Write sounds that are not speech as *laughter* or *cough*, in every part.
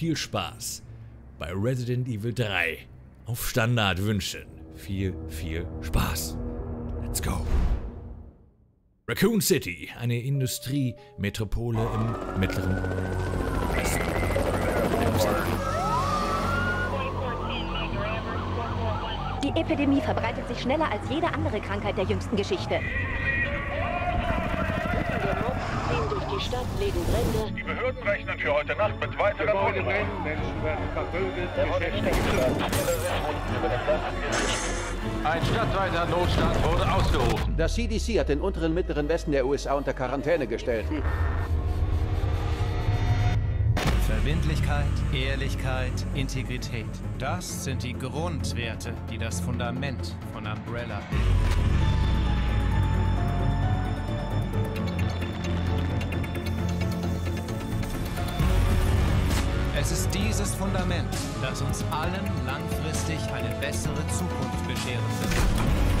viel Spaß bei Resident Evil 3 auf Standard wünschen. Viel, viel Spaß. Let's go. Raccoon City, eine Industriemetropole im mittleren Westen. Die Epidemie verbreitet sich schneller als jede andere Krankheit der jüngsten Geschichte. ziehen durch die Stadt, legen Brände. Die Behörden rechnen für heute Nacht mit weiteren Unruhen. brennen, Menschen werden verprügelt, Geschäfte Ein stadtweiter Notstand wurde ausgerufen. Das CDC hat den unteren mittleren Westen der USA unter Quarantäne gestellt. Verbindlichkeit, Ehrlichkeit, Integrität. Das sind die Grundwerte, die das Fundament von Umbrella bilden. Es ist dieses Fundament, das uns allen langfristig eine bessere Zukunft bescheren wird.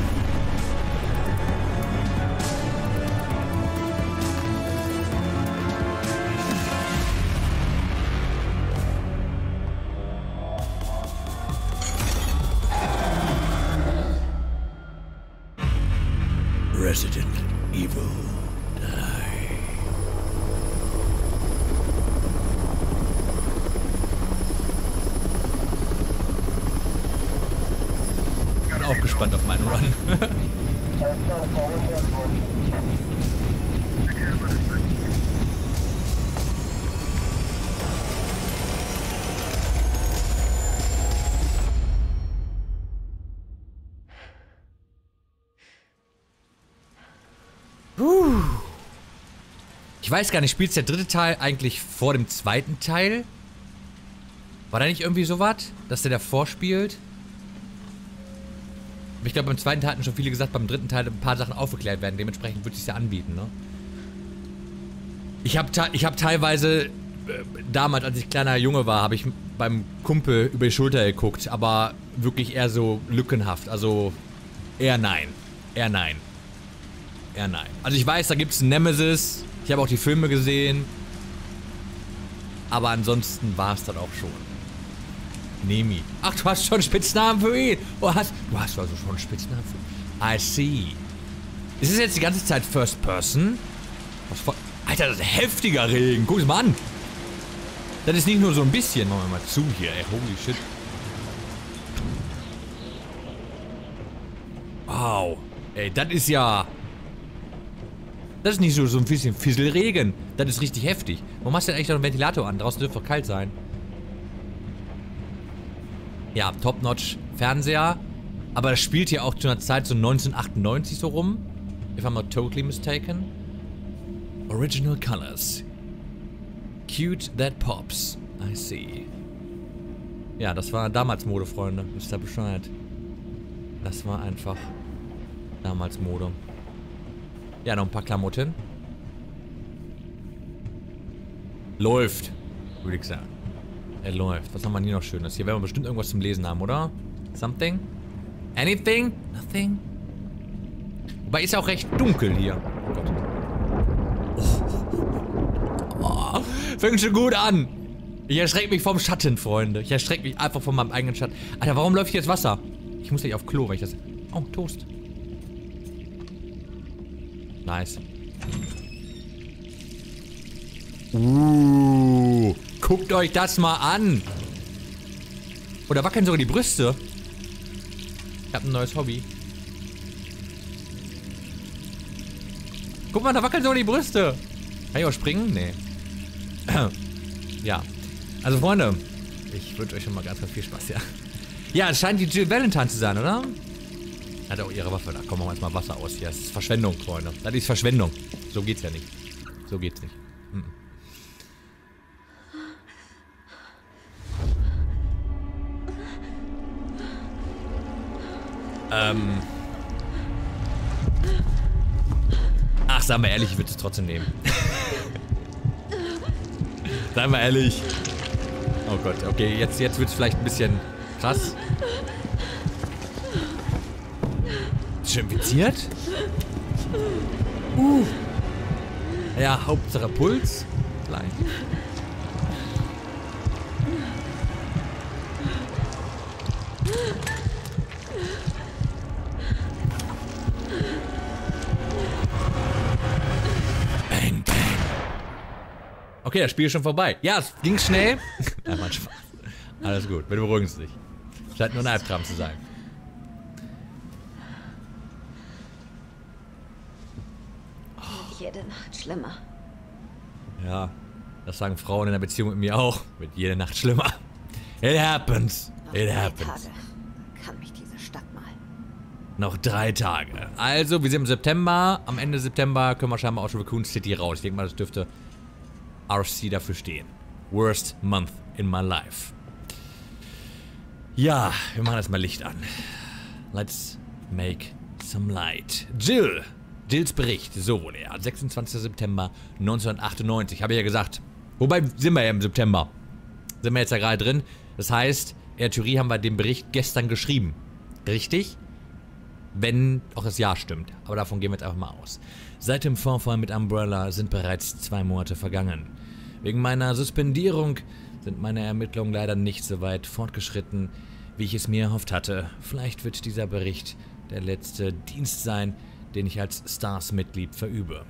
Ich weiß gar nicht, spielt der dritte Teil eigentlich vor dem zweiten Teil? War da nicht irgendwie sowas, dass der davor spielt? Ich glaube, beim zweiten Teil hatten schon viele gesagt, beim dritten Teil ein paar Sachen aufgeklärt werden. Dementsprechend würde ich es ja anbieten, ne? Ich habe ich hab teilweise, äh, damals, als ich kleiner Junge war, habe ich beim Kumpel über die Schulter geguckt, aber wirklich eher so lückenhaft. Also eher nein. Eher nein. Eher nein. Also ich weiß, da gibt es Nemesis. Ich habe auch die Filme gesehen. Aber ansonsten war es dann auch schon. Nemi. Ach, du hast schon einen Spitznamen für ihn. Oh, hast, du hast also schon einen Spitznamen für ihn. I see. Ist es jetzt die ganze Zeit First Person? Was voll, Alter, das ist heftiger Regen. Guck es mal an. Das ist nicht nur so ein bisschen. Machen wir mal zu hier, ey. Holy shit. Wow. Ey, das ist ja... Das ist nicht so, so ein bisschen Fisselregen. Das ist richtig heftig. Warum hast du denn eigentlich noch einen Ventilator an? Draußen dürfte doch kalt sein. Ja, Top-Notch Fernseher. Aber das spielt hier auch zu einer Zeit so 1998 so rum. If I'm not totally mistaken. Original Colors. Cute that pops. I see. Ja, das war damals Mode, Freunde. Wisst ihr Bescheid. Das war einfach damals Mode. Ja, noch ein paar Klamotten. Läuft, würde ich sagen. Er läuft. Was haben wir hier noch Schönes? Hier werden wir bestimmt irgendwas zum Lesen haben, oder? Something? Anything? Nothing? Wobei ist ja auch recht dunkel hier. Oh Gott. Oh. Oh. Fängt schon gut an. Ich erschrecke mich vom Schatten, Freunde. Ich erschrecke mich einfach von meinem eigenen Schatten. Alter, warum läuft hier jetzt Wasser? Ich muss gleich auf Klo, weil ich das... Oh, Toast. Nice. Uh, guckt euch das mal an. Oder wackeln sogar die Brüste. Ich habe ein neues Hobby. Guck mal, da wackeln sogar die Brüste. Kann ich auch springen? Nee. *clears throat* ja. Also, Freunde, ich wünsche euch schon mal ganz, ganz viel Spaß, ja. Ja, es scheint die Jill Valentine zu sein, oder? Hat auch ihre Waffe. Da kommen wir jetzt mal Wasser aus. Ja, das ist Verschwendung, Freunde. Das ist Verschwendung. So geht's ja nicht. So geht's nicht. Mhm. Ähm. Ach, sagen wir ehrlich, ich würde es trotzdem nehmen. *laughs* Seien wir ehrlich. Oh Gott, okay, jetzt, jetzt wird es vielleicht ein bisschen krass. infiziert? Uh. Ja, Hauptsache Puls. Klein. Bang, bang. Okay, das Spiel ist schon vorbei. Ja, es ging schnell. *laughs* Nein, Alles gut, wir beruhigen uns nicht. Scheint nur ein Albtraum zu sein. Schlimmer. Ja, das sagen Frauen in der Beziehung mit mir auch. Wird jede Nacht schlimmer. It happens. It happens. Tage. Kann mich diese Stadt mal. Noch drei Tage. Also, wir sind im September. Am Ende September können wir scheinbar auch schon Raccoon City raus. Ich denke mal, das dürfte RC dafür stehen. Worst month in my life. Ja, wir machen erstmal Licht an. Let's make some light. Jill. Jills Bericht. So wurde er. 26. September 1998. Habe ich ja gesagt. Wobei sind wir ja im September. Sind wir jetzt ja gerade drin. Das heißt, in Theorie haben wir den Bericht gestern geschrieben. Richtig? Wenn auch das Jahr stimmt. Aber davon gehen wir jetzt einfach mal aus. Seit dem Vorfall mit Umbrella sind bereits zwei Monate vergangen. Wegen meiner Suspendierung sind meine Ermittlungen leider nicht so weit fortgeschritten, wie ich es mir erhofft hatte. Vielleicht wird dieser Bericht der letzte Dienst sein, den ich als Stars-Mitglied verübe.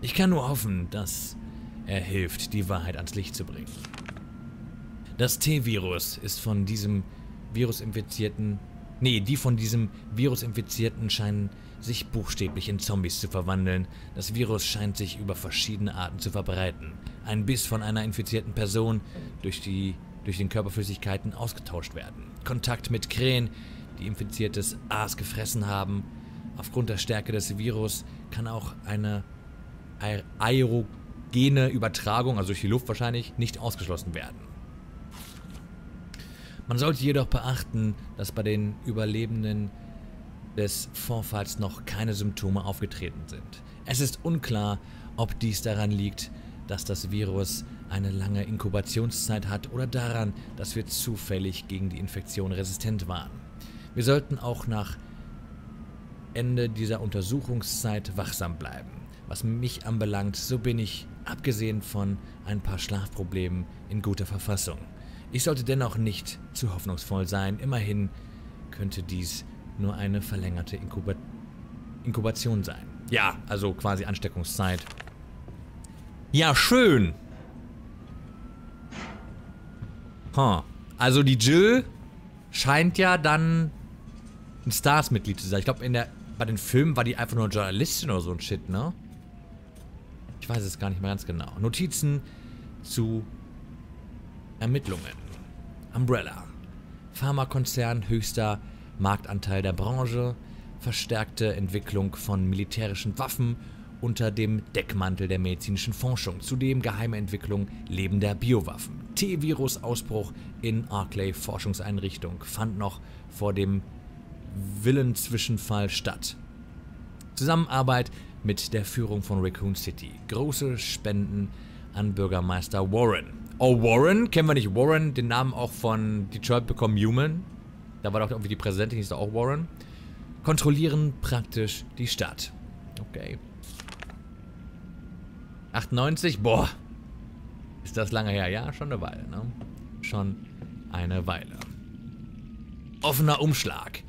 Ich kann nur hoffen, dass er hilft, die Wahrheit ans Licht zu bringen. Das T-Virus ist von diesem Virus-infizierten... Nee, die von diesem Virus-infizierten scheinen sich buchstäblich in Zombies zu verwandeln. Das Virus scheint sich über verschiedene Arten zu verbreiten. Ein Biss von einer infizierten Person durch, die, durch den Körperflüssigkeiten ausgetauscht werden. Kontakt mit Krähen, die infiziertes Aas gefressen haben. Aufgrund der Stärke des Virus kann auch eine aer- aerogene Übertragung, also durch die Luft wahrscheinlich, nicht ausgeschlossen werden. Man sollte jedoch beachten, dass bei den Überlebenden des Vorfalls noch keine Symptome aufgetreten sind. Es ist unklar, ob dies daran liegt, dass das Virus eine lange Inkubationszeit hat oder daran, dass wir zufällig gegen die Infektion resistent waren. Wir sollten auch nach Ende dieser Untersuchungszeit wachsam bleiben. Was mich anbelangt, so bin ich, abgesehen von ein paar Schlafproblemen, in guter Verfassung. Ich sollte dennoch nicht zu hoffnungsvoll sein. Immerhin könnte dies nur eine verlängerte Inkuba Inkubation sein. Ja, also quasi Ansteckungszeit. Ja, schön. Huh. Also die Jill scheint ja dann ein Stars-Mitglied zu sein. Ich glaube, in der bei den Filmen war die einfach nur Journalistin oder so ein Shit, ne? Ich weiß es gar nicht mehr ganz genau. Notizen zu Ermittlungen. Umbrella. Pharmakonzern höchster Marktanteil der Branche, verstärkte Entwicklung von militärischen Waffen unter dem Deckmantel der medizinischen Forschung, zudem geheime Entwicklung lebender Biowaffen. T-Virus-Ausbruch in Arclay Forschungseinrichtung fand noch vor dem Villen-Zwischenfall statt. Zusammenarbeit mit der Führung von Raccoon City. Große Spenden an Bürgermeister Warren. Oh, Warren? Kennen wir nicht Warren? Den Namen auch von Detroit Become Human? Da war doch irgendwie die Präsidentin, hieß doch auch Warren. Kontrollieren praktisch die Stadt. Okay. 98? Boah. Ist das lange her? Ja, schon eine Weile, ne? Schon eine Weile. Offener Umschlag.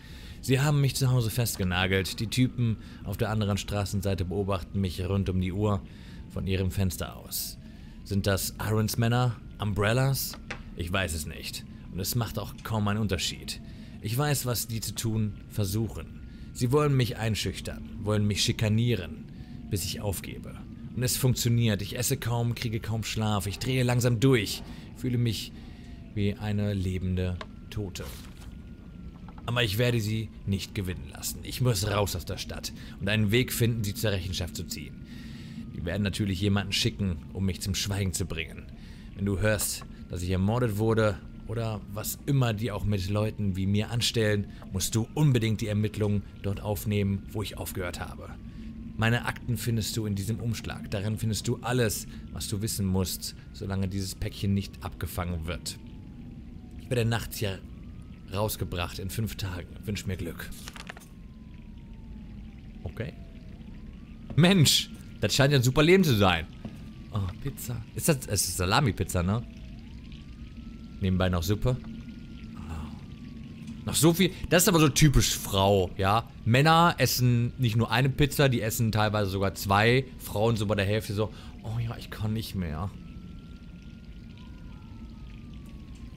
Sie haben mich zu Hause festgenagelt. Die Typen auf der anderen Straßenseite beobachten mich rund um die Uhr von ihrem Fenster aus. Sind das Irons Männer? Umbrellas? Ich weiß es nicht. Und es macht auch kaum einen Unterschied. Ich weiß, was die zu tun versuchen. Sie wollen mich einschüchtern, wollen mich schikanieren, bis ich aufgebe. Und es funktioniert. Ich esse kaum, kriege kaum Schlaf. Ich drehe langsam durch, fühle mich wie eine lebende Tote. Aber ich werde sie nicht gewinnen lassen. Ich muss raus aus der Stadt und einen Weg finden, sie zur Rechenschaft zu ziehen. Die werden natürlich jemanden schicken, um mich zum Schweigen zu bringen. Wenn du hörst, dass ich ermordet wurde oder was immer die auch mit Leuten wie mir anstellen, musst du unbedingt die Ermittlungen dort aufnehmen, wo ich aufgehört habe. Meine Akten findest du in diesem Umschlag. Darin findest du alles, was du wissen musst, solange dieses Päckchen nicht abgefangen wird. Ich werde nachts hier rausgebracht in fünf Tagen. Wünsch mir Glück. Okay. Mensch, das scheint ja ein super Leben zu sein. Oh, Pizza. Ist das, es ist Salami-Pizza, ne? Nebenbei noch Suppe. Noch so viel. Das ist aber so typisch Frau, ja. Männer essen nicht nur eine Pizza, die essen teilweise sogar zwei. Frauen so bei der Hälfte so, oh ja, ich kann nicht mehr.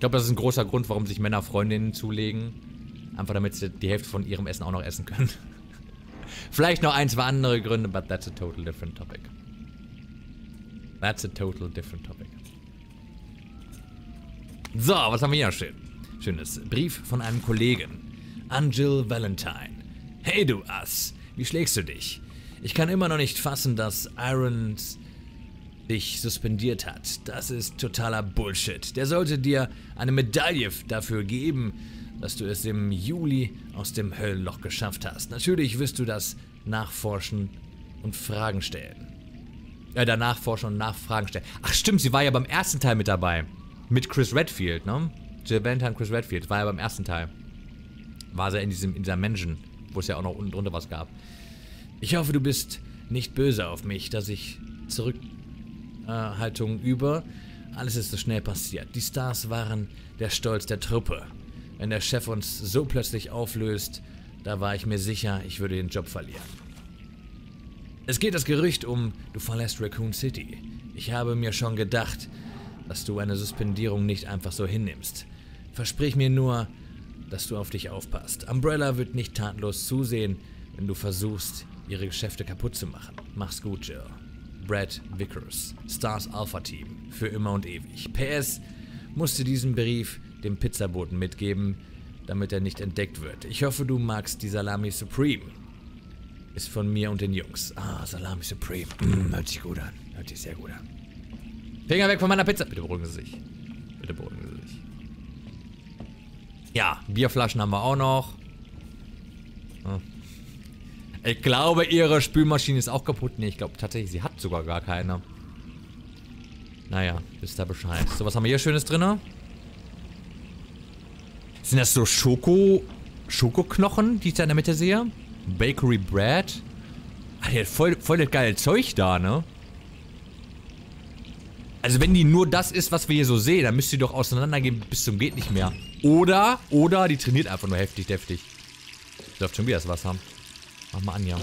Glaube, das ist ein großer Grund, warum sich Männer Freundinnen zulegen. Einfach damit sie die Hälfte von ihrem Essen auch noch essen können. *laughs* Vielleicht noch ein, zwei andere Gründe, but that's a total different topic. That's a total different topic. So, was haben wir hier schön? Schönes Brief von einem Kollegen. An Jill Valentine. Hey du Ass, wie schlägst du dich? Ich kann immer noch nicht fassen, dass Irons dich suspendiert hat. Das ist totaler Bullshit. Der sollte dir eine Medaille dafür geben, dass du es im Juli aus dem Höllenloch geschafft hast. Natürlich wirst du das nachforschen und Fragen stellen. Äh, danach forschen und Nachfragen stellen. Ach stimmt, sie war ja beim ersten Teil mit dabei. Mit Chris Redfield, ne? Jill Valentine, Chris Redfield. War ja beim ersten Teil. War sie in diesem, in dieser Mansion, wo es ja auch noch unten drunter was gab. Ich hoffe, du bist nicht böse auf mich, dass ich Äh, über. Alles ist so schnell passiert. Die Stars waren der Stolz der Truppe. Wenn der Chef uns so plötzlich auflöst, da war ich mir sicher, ich würde den Job verlieren. Es geht das Gerücht um, du verlässt Raccoon City. Ich habe mir schon gedacht, dass du eine Suspendierung nicht einfach so hinnimmst. Versprich mir nur, dass du auf dich aufpasst. Umbrella wird nicht tatlos zusehen, wenn du versuchst, ihre Geschäfte kaputt zu machen. Mach's gut, Jill. Brad Vickers, Stars Alpha Team, für immer und ewig. PS musste diesen Brief dem Pizzaboten mitgeben, damit er nicht entdeckt wird. Ich hoffe, du magst die Salami Supreme. Ist von mir und den Jungs. Ah, Salami Supreme. Mm, hört sich gut an. Hört sich sehr gut an. Finger weg von meiner Pizza. Bitte beruhigen Sie sich. Bitte beruhigen Sie sich. Ja, Bierflaschen haben wir auch noch. Ah. Ich glaube, ihre Spülmaschine ist auch kaputt. Ne, ich glaube tatsächlich, sie hat sogar gar keine. Naja, wisst ihr Bescheid. So, was haben wir hier Schönes drin? Sind das so Schoko... Schokoknochen, die ich da in der Mitte sehe? Bakery Bread? Hat voll, voll das geile Zeug da, ne? Also wenn die nur das ist, was wir hier so sehen, dann müsste die doch auseinandergehen bis zum geht nicht mehr. Oder, oder die trainiert einfach nur heftig, deftig. Läuft schon wieder das Wasser. Mach mal an, ja.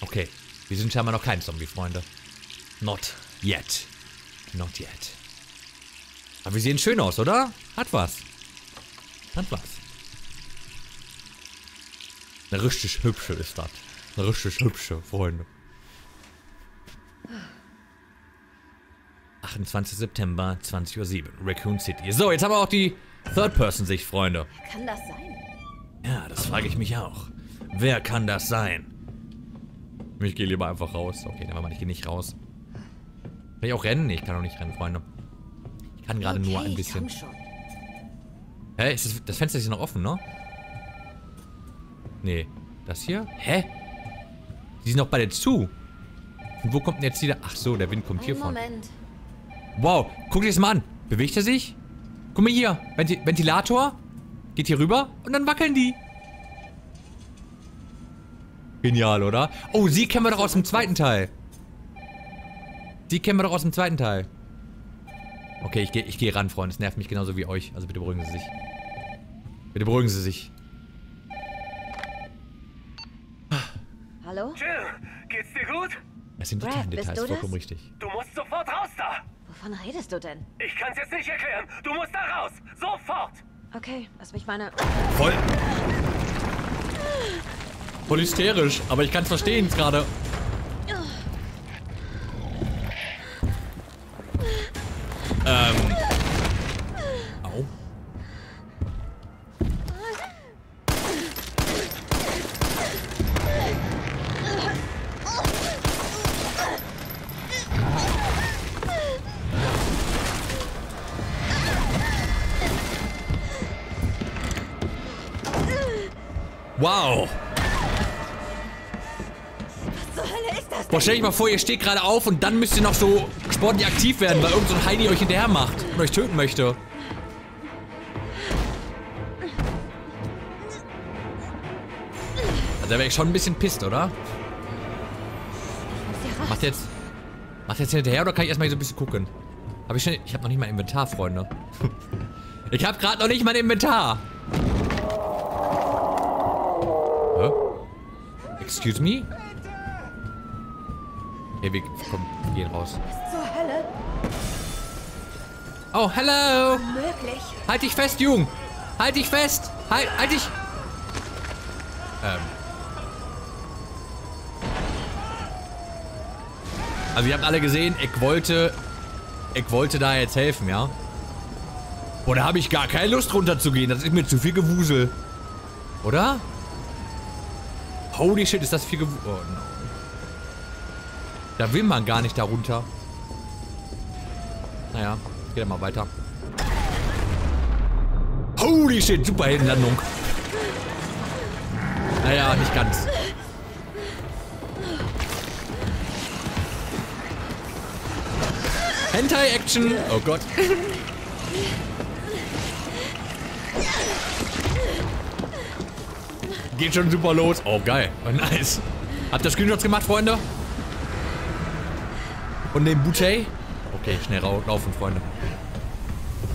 Okay. Wir sind scheinbar noch kein Zombie, Freunde. Not yet. Not yet. Aber wir sehen schön aus, oder? Hat was. Hat was. Eine richtig hübsche ist das. Eine richtig hübsche, Freunde. 28. September, 20.07 Uhr, Raccoon City. So, jetzt haben wir auch die Third-Person-Sicht, Freunde. Kann das sein? Ja, das frage ich mich auch. Wer kann das sein? Ich gehe lieber einfach raus. Okay, dann mal, ich gehe nicht raus. Kann ich auch rennen? Nee, ich kann auch nicht rennen, Freunde. Ich kann gerade okay, nur ein bisschen. Hä? Ist das, das Fenster ist hier noch offen, ne? Nee. Das hier? Hä? Die sind noch beide zu. Und wo kommt denn jetzt wieder? Ach so, der Wind kommt hier Einen von. Moment. Wow, guck dir das mal an. Bewegt er sich? Guck mal hier. Venti Ventilator. Geht hier rüber und dann wackeln die. Genial, oder? Oh, sie kennen wir doch aus dem zweiten Teil. Die kennen wir doch aus dem zweiten Teil. Okay, ich gehe ich geh ran, Freunde. Es nervt mich genauso wie euch. Also bitte beruhigen Sie sich. Bitte beruhigen Sie sich. Hallo? Jill, geht's dir gut? Das sind die Brad, tiefen bist Details, du das? vollkommen richtig. Du musst sofort raus da! Wovon redest du denn? Ich kann's jetzt nicht erklären. Du musst da raus! Sofort! Okay, lass mich meine... Voll. Voll hysterisch, aber ich kann es verstehen gerade. Ähm. Boah, stell dich mal vor, ihr steht gerade auf und dann müsst ihr noch so sportlich aktiv werden, weil irgend so ein Heini euch hinterher macht und euch töten möchte. Also da wäre ich schon ein bisschen pisst, oder? Macht jetzt. Macht jetzt hinterher oder kann ich erstmal hier so ein bisschen gucken? Hab ich schon. Ich habe noch nicht mein Inventar, Freunde. *laughs* Ich habe gerade noch nicht mein Inventar. Excuse me? Hey, wir, komm, wir gehen raus. Zur Hölle. Oh, hello! Möglich. Halt dich fest, Jung! Halt dich fest! Halt, halt dich! Ähm. Also ihr habt alle gesehen, ich wollte... Ich wollte da jetzt helfen, ja? Oder habe ich gar keine Lust runterzugehen? Das ist mir zu viel Gewusel. Oder? Holy shit, ist das viel Gewusel. Oh no. Da will man gar nicht da runter. Naja, geht mal weiter. Holy shit, Superheldenlandung. Naja, nicht ganz. Hentai-Action. Oh Gott. Geht schon super los. Oh, geil. Oh, nice. Habt ihr Screenshots gemacht, Freunde? Und den Bouteille? Okay, schnell laufen, Freunde.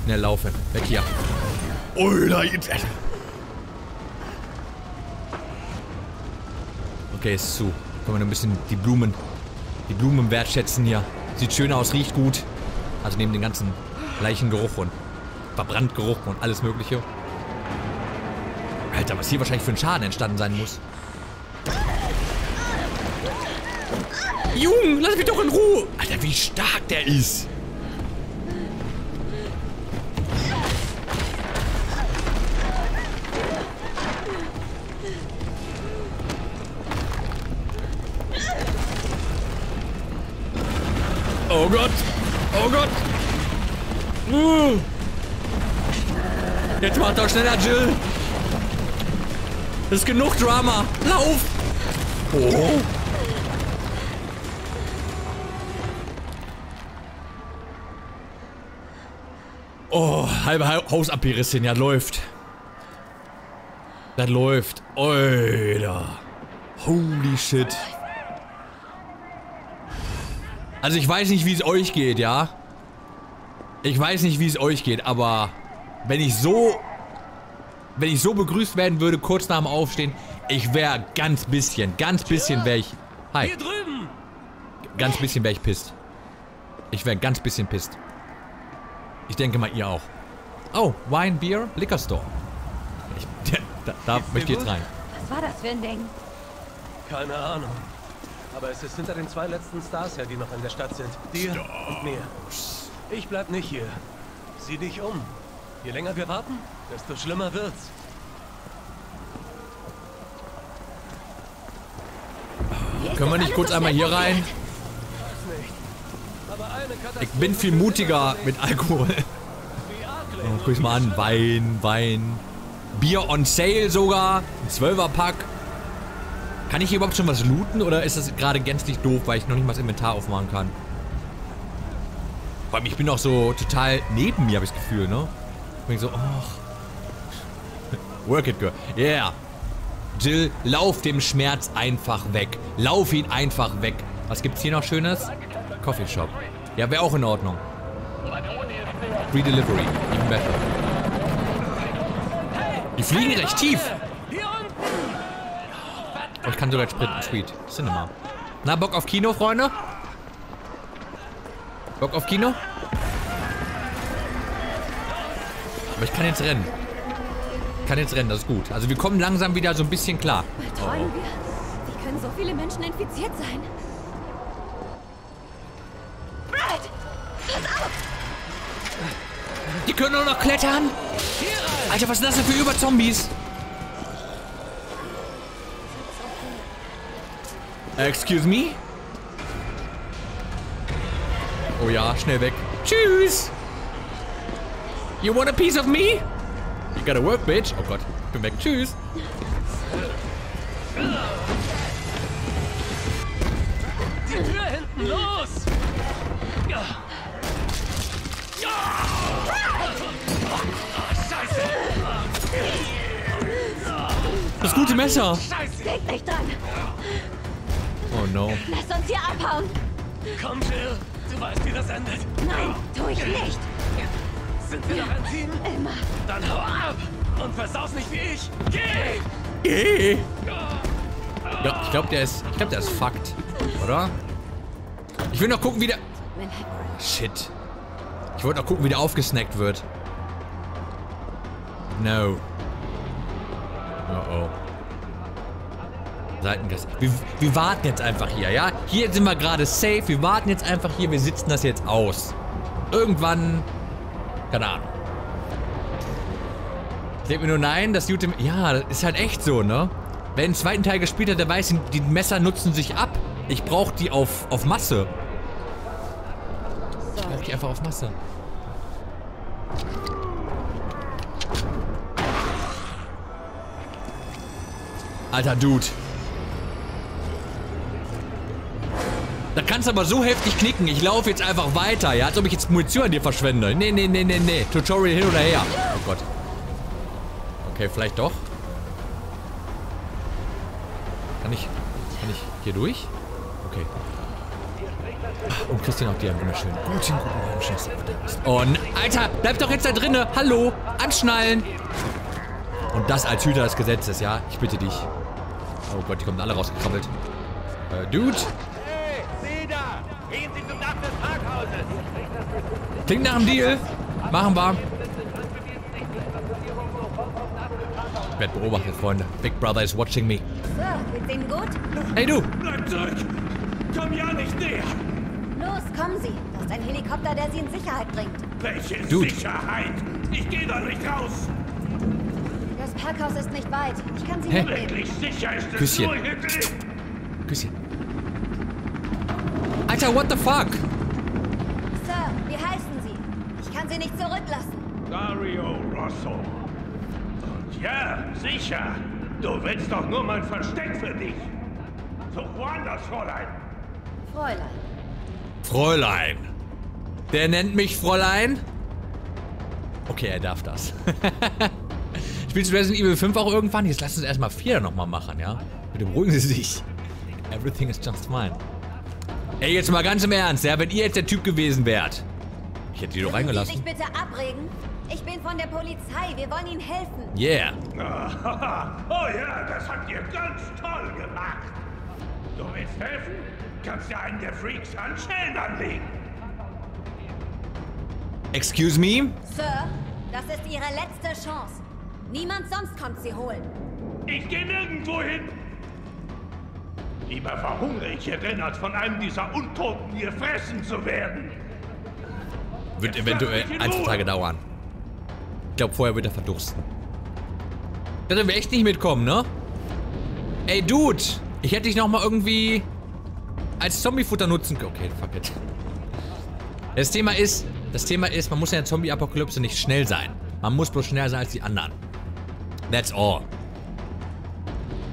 Schnell laufen. Weg hier. Alter, jetzt. Okay, ist zu. Können wir noch ein bisschen die Blumen, die Blumen wertschätzen hier. Sieht schön aus, riecht gut. Also neben den ganzen Leichengeruch und Verbranntgeruch und alles mögliche. Alter, was hier wahrscheinlich für ein Schaden entstanden sein muss. Jung, lass mich doch in Ruhe. Alter, wie stark der ist. Oh Gott. Oh Gott. Uh. Jetzt macht doch schneller, Jill. Das ist genug Drama. Lauf. Oh. Halbe Ha- Haus abgerissen. Ja, läuft. Das läuft. Alter. Holy shit. Also ich weiß nicht, wie es euch geht, ja? Ich weiß nicht, wie es euch geht, aber wenn ich so wenn ich so begrüßt werden würde kurz nach dem Aufstehen, ich wäre ganz bisschen, ganz bisschen wäre ich Hi. Hier drüben! Ganz bisschen wäre ich pisst. Ich wäre ganz bisschen pisst. Ich denke mal, ihr auch. Oh, Wine, Beer, Liquor Store. Ich, da da möchte ich jetzt rein. Was war das für ein Ding? Keine Ahnung. Aber es ist hinter den zwei letzten Stars her, die noch in der Stadt sind. Dir und mir. Ich bleib nicht hier. Sieh dich um. Je länger wir warten, desto schlimmer wird's. Hier Können wir nicht kurz so einmal hier rein? Ich bin viel mutiger mit Alkohol. *laughs* *laughs* Oh, guck mal an. Wein, Wein. Bier on sale sogar. Ein Zwölferpack. Kann ich hier überhaupt schon was looten oder ist das gerade gänzlich doof, weil ich noch nicht mal das Inventar aufmachen kann? Vor allem, ich bin auch so total neben mir, habe ich das Gefühl, ne? Bin ich so, ach. *laughs* Work it, girl. Yeah. Jill, lauf dem Schmerz einfach weg. Lauf ihn einfach weg. Was gibt's hier noch Schönes? Coffee Shop. Ja, wäre auch in Ordnung. Free Delivery. Even better. Die fliegen recht tief. Oh, ich kann sogar sprinten. Sweet. Cinema. Na, Bock auf Kino, Freunde? Bock auf Kino? Aber ich kann jetzt rennen. Ich kann jetzt rennen, das ist gut. Also wir kommen langsam wieder so ein bisschen klar. Träumen wir? Wie können so viele Menschen infiziert sein? Brad! Die können nur noch klettern. Alter, was sind das denn für Überzombies? Excuse me? Oh ja, schnell weg. Tschüss. You want a piece of me? You gotta work, bitch. Oh Gott, ich bin weg. Tschüss. Die Tür hinten, los! Gute Messer. Denk nicht dran! Oh no. Lass uns hier abhauen! Komm, Jill. Du weißt, wie das endet. Nein, tu ich nicht! Sind wir noch ein Team? Immer! Dann hau ab! Und versaus nicht wie ich! Geh! Geh. Ja, ich glaube, der ist. Ich glaube, der ist fucked. Oder? Ich will noch gucken, wie der. Shit. Ich wollte noch gucken, wie der aufgesnackt wird. No. Oh oh. Seitengasse. Wir, wir warten jetzt einfach hier, ja? Hier sind wir gerade safe. Wir warten jetzt einfach hier. Wir sitzen das jetzt aus. Irgendwann. Keine Ahnung. Denkt mir nur nein, das Jute. Ja, das ist halt echt so, ne? Wer den zweiten Teil gespielt hat, der weiß, die Messer nutzen sich ab. Ich brauche die auf, auf Masse. Ich brauche die einfach auf Masse. Alter Dude. Da kannst du aber so heftig knicken. Ich laufe jetzt einfach weiter, ja? Als ob ich jetzt Munition an dir verschwende. Nee, nee, nee, nee, nee. Tutorial hin oder her. Oh Gott. Okay, vielleicht doch. Kann ich... Kann ich hier durch? Okay. Und Christian auch die haben wunderschön. Guten guten Morgen, Scheiße. Und, Alter, bleib doch jetzt da drinnen. Hallo, anschnallen. Und das als Hüter des Gesetzes, ja? Ich bitte dich. Oh Gott, die kommen alle rausgekrabbelt. Äh, Dude. Klingt nach einem Deal. Machen wir. Ich werde beobachtet, Freunde. Big Brother is watching me. So, geht's Ihnen gut? Hey, du. Bleib zurück! Komm ja nicht näher! Los, kommen Sie. Das ist ein Helikopter, der Sie in Sicherheit bringt. Welche Dude. Sicherheit! Ich gehe da nicht raus! Das Parkhaus ist nicht weit. Ich kann Sie Hä? mitnehmen. Wirklich sicher ist es Küsschen. nur hier drin! Küsschen. Alter, what the fuck? Sir, wie heißen Sie? Ich kann Sie nicht zurücklassen. Dario Rosso. Und ja, sicher. Du willst doch nur mein Versteck für dich. Such woanders, Fräulein. Fräulein. Fräulein. Der nennt mich Fräulein? Okay, er darf das. *laughs* Spielst du Resident Evil 5 auch irgendwann? Jetzt lass uns erstmal 4 nochmal machen, ja? Bitte beruhigen Sie sich. Everything is just fine. Ey, jetzt mal ganz im Ernst, ja? Wenn ihr jetzt der Typ gewesen wärt. Ich hätte die doch Würden Sie reingelassen. sich bitte abregen? Ich bin von der Polizei. Wir wollen Ihnen helfen. Yeah. Ah, *laughs* oh ja, das habt ihr ganz toll gemacht. Du willst helfen? Kannst ja einen der Freaks an Schellen anlegen. Excuse me? Sir, das ist Ihre letzte Chance. Niemand sonst kommt Sie holen. Ich gehe nirgendwo hin. Lieber verhungere ich hier drin, als von einem dieser Untoten hier fressen zu werden. Wird eventuell ein, zwei. Tage dauern. Ich glaube, vorher wird er verdursten. Da dürfen wir echt nicht mitkommen, ne? Ey, Dude! Ich hätte dich noch mal irgendwie als Zombie-Futter nutzen können. Okay, fuck it. Das Thema ist, das Thema ist, man muss in der Zombie-Apokalypse nicht schnell sein. Man muss bloß schneller sein als die anderen. That's all.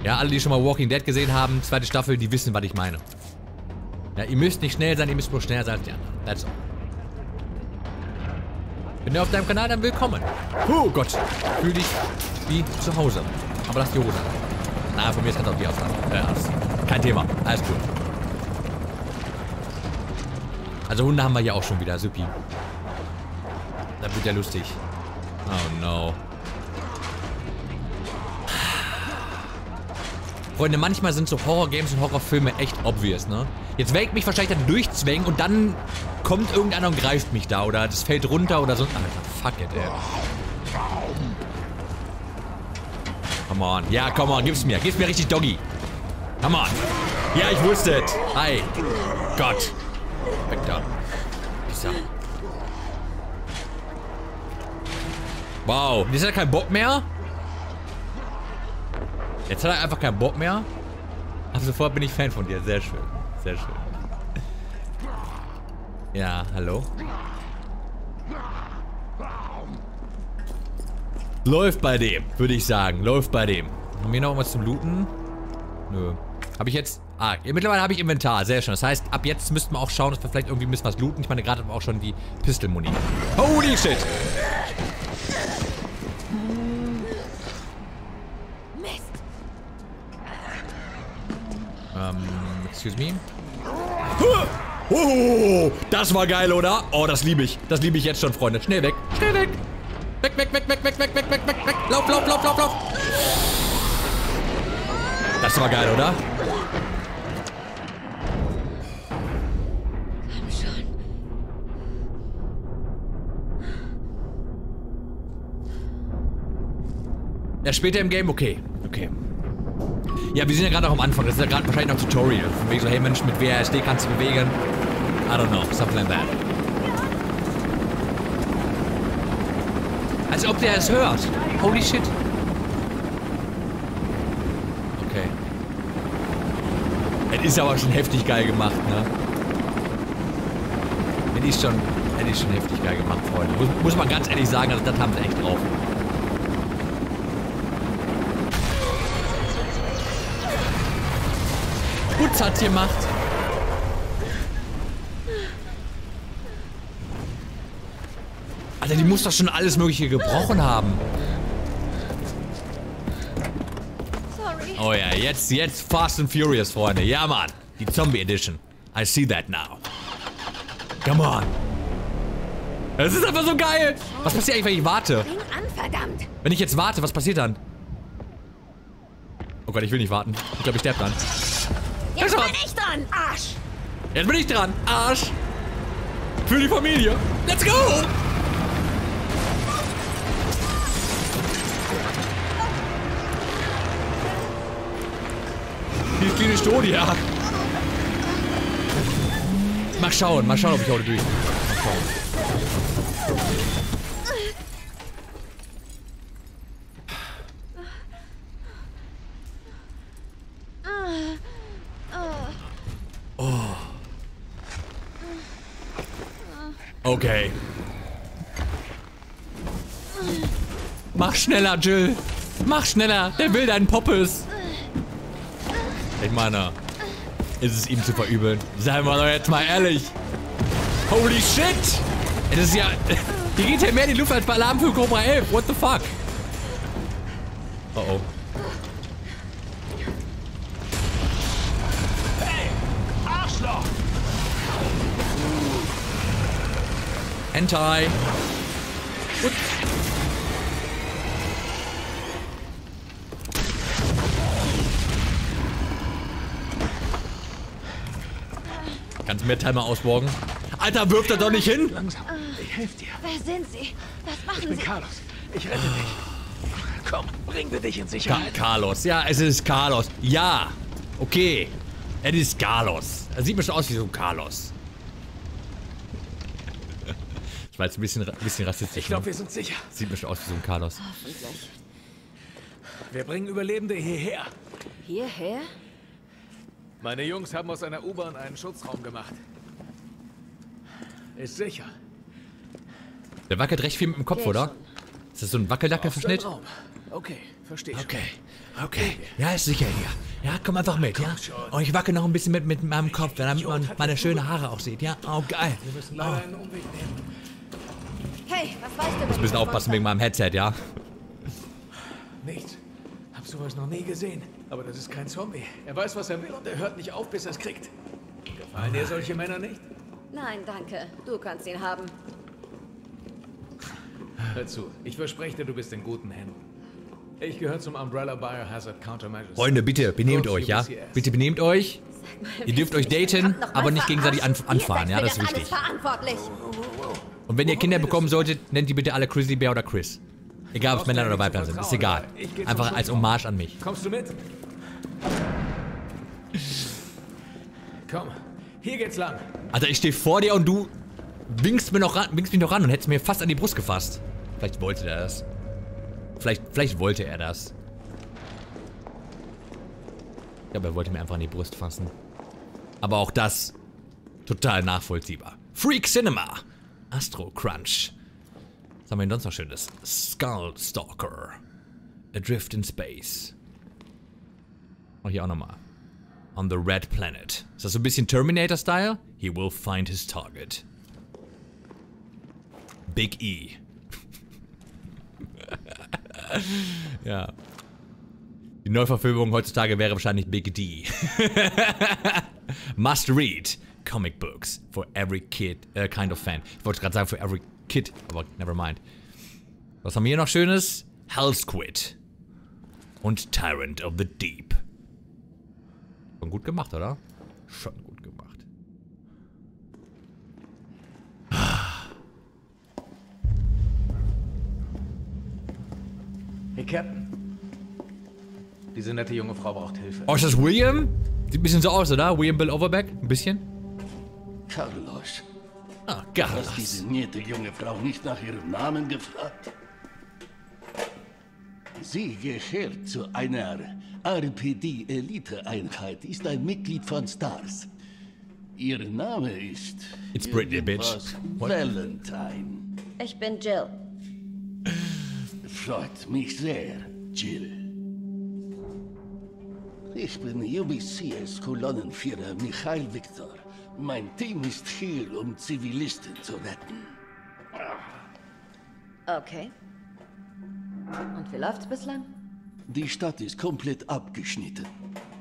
Ja, alle, die schon mal Walking Dead gesehen haben, zweite Staffel, die wissen, was ich meine. Ja, ihr müsst nicht schnell sein, ihr müsst bloß schneller sein als die anderen. That's all. Bin du auf deinem Kanal, dann willkommen. Oh Gott. Fühl dich wie zu Hause. Aber lass die Hose an. Na, von mir ist du auch die auflassen. Äh, ausziehen. Kein Thema. Alles gut. Also Hunde haben wir hier auch schon wieder. Supi. Da wird ja lustig. Oh no. Freunde, manchmal sind so Horror-Games und Horrorfilme echt obvious, ne? Jetzt werde ich mich wahrscheinlich dann durchzwängen und dann kommt irgendeiner und greift mich da oder das fällt runter oder so. Alter, fuck it, ey. Come on. Ja, come on, gib's mir. Gib's mir richtig Doggy. Come on. Ja, ich wusste es. Hi. Gott. Weg da. Pizza. Wow. Jetzt hat er keinen Bock mehr. Jetzt hat er einfach keinen Bock mehr. Ab sofort bin ich Fan von dir. Sehr schön. Sehr schön. Ja, hallo? Läuft bei dem, würde ich sagen. Läuft bei dem. Haben wir noch was zum Looten? Nö. Habe ich jetzt... Ah, mittlerweile habe ich Inventar. Sehr schön. Das heißt, ab jetzt müssten wir auch schauen, dass wir vielleicht irgendwie ein bisschen was looten. Ich meine, gerade haben wir auch schon die Pistol-Muni. Holy shit! Mist. Ähm, excuse me. Oh, das war geil, oder? Oh, das liebe ich. Das liebe ich jetzt schon, Freunde. Schnell weg. Schnell weg. Weg, weg, weg, weg, weg, weg, weg, weg, weg, weg. Lauf, lauf, lauf, lauf, lauf. Das war geil, oder? Komm schon. Ja, später im Game, okay. Okay. Ja, wir sind ja gerade noch am Anfang. Das ist ja gerade wahrscheinlich noch Tutorial. Von wegen so, hey Mensch, mit WASD kannst du bewegen. I don't know, something like that. Als ob der es hört. Holy shit. Okay. Es ist aber schon heftig geil gemacht, ne? Es ist schon, es ist schon heftig geil gemacht, Freunde. Muss, muss man ganz ehrlich sagen, also das haben sie echt drauf. Putz hat's gemacht. Alter, die muss doch schon alles Mögliche gebrochen haben. Sorry. Oh ja, jetzt, jetzt Fast and Furious, Freunde. Ja, Mann. Die Zombie Edition. I see that now. Come on. Das ist einfach so geil. Was passiert eigentlich, wenn ich warte? Wenn ich jetzt warte, was passiert dann? Oh Gott, ich will nicht warten. Ich glaube, ich sterbe dann. Jetzt bin ich dran, Arsch. Jetzt bin ich dran. Arsch. Für die Familie. Let's go. Die kleine Stodia. Mal schauen, mal schauen, ob ich heute durch. Okay. Mach schneller, Jill. Mach schneller. Der will deinen Poppes. Ich meine, ist es ihm zu verübeln? Seien wir doch jetzt mal ehrlich. Holy shit. Das ist ja... Hier geht ja mehr in die Luft als bei Alarm für Cobra 11. What the fuck? Oh oh. Hentai. Gut. Kannst du mir Timer ausborgen? Alter, wirft er doch nicht hin! Langsam, ich helfe dir. Wer sind Sie? Was Ich machen bin Sie? Carlos. Ich rette dich. Komm, bringen wir dich in Ka Sicherheit. Carlos, ja, es ist Carlos. Ja, okay. Es ist Carlos. Er sieht mir schon aus wie so ein Carlos. Ich war jetzt ein bisschen, ein bisschen rassistisch. Ich glaube, ne? wir sind sicher. Sieht mir schon aus wie so ein Carlos. Hoffentlich. Wir bringen Überlebende hierher. Hierher? Meine Jungs haben aus einer U-Bahn einen Schutzraum gemacht. Ist sicher. Der wackelt recht viel mit dem Kopf, Geh oder? schon. Ist das so ein Wackeldackel-Verschnitt? Okay, verstehe schon. Okay, okay. Ja, ist sicher hier. Ja, komm einfach mit, ja? schon. Und ich wackel noch ein bisschen mit, mit meinem Kopf, damit man meine schönen Haare auch sieht, ja? Oh, geil. Wir müssen leider einen Umweg nehmen. Hey, was weißt du über Wir müssen aufpassen wegen meinem Headset, ja? Nichts. Hab sowas noch nie gesehen. Aber das ist kein Zombie. Er weiß, was er will und er hört nicht auf, bis er es kriegt. Gefallen dir solche Männer nicht? Nein, danke. Du kannst ihn haben. Hör zu, ich verspreche dir, du bist in guten Händen. Ich gehöre zum Umbrella Biohazard Countermeasures. Freunde, bitte, benehmt euch, ja? Bitte benehmt euch. Ihr dürft euch daten, aber nicht gegenseitig anfahren, ja? Das ist wichtig. alles verantwortlich. Und wenn ihr Kinder bekommen solltet, nennt die bitte alle Grizzly Bear oder Chris. Egal, ob es Männer oder Weiblein sind, ist egal. Einfach als Hommage an mich. Kommst du mit? Komm, hier geht's lang. Alter, ich stehe vor dir und du winkst, mir noch ran, winkst mich noch ran und hättest mir fast an die Brust gefasst. Vielleicht wollte er das. Vielleicht, vielleicht wollte er das. Ich glaube, er wollte mir einfach an die Brust fassen. Aber auch das total nachvollziehbar. Freak Cinema. Astro Crunch. Was haben wir denn sonst noch Schönes? Skull Stalker. Adrift in Space. Oh, hier auch nochmal. On the Red Planet. Ist das so ein bisschen Terminator-Style? He will find his target. Big E. *laughs* ja. Die Neuverfilmung heutzutage wäre wahrscheinlich Big D. *laughs* Must read comic books for every kid, äh, kind of fan. Ich wollte gerade sagen for every kid, aber never mind. Was haben wir hier noch Schönes? Hell's Squid und Tyrant of the Deep. Schon gut gemacht, oder? Schon gut gemacht. Hey, Captain. Diese nette junge Frau braucht Hilfe. Oh, ist das William? Sieht ein bisschen so aus, oder? William Bill Overbeck? Ein bisschen? Carlos, Ah, hast Carlos. diese nette junge Frau nicht nach ihrem Namen gefragt? Sie gehört zu einer RPD-Elite-Einheit, ist ein Mitglied von STARS. Ihr Name ist... It's Britney, bitch. What? Valentine. Ich bin Jill. Freut mich sehr, Jill. Ich bin UBCS-Kolonnenführer Michael Victor. Mein Team ist hier, um Zivilisten zu retten. Okay. Und wie läuft's bislang? Die Stadt ist komplett abgeschnitten,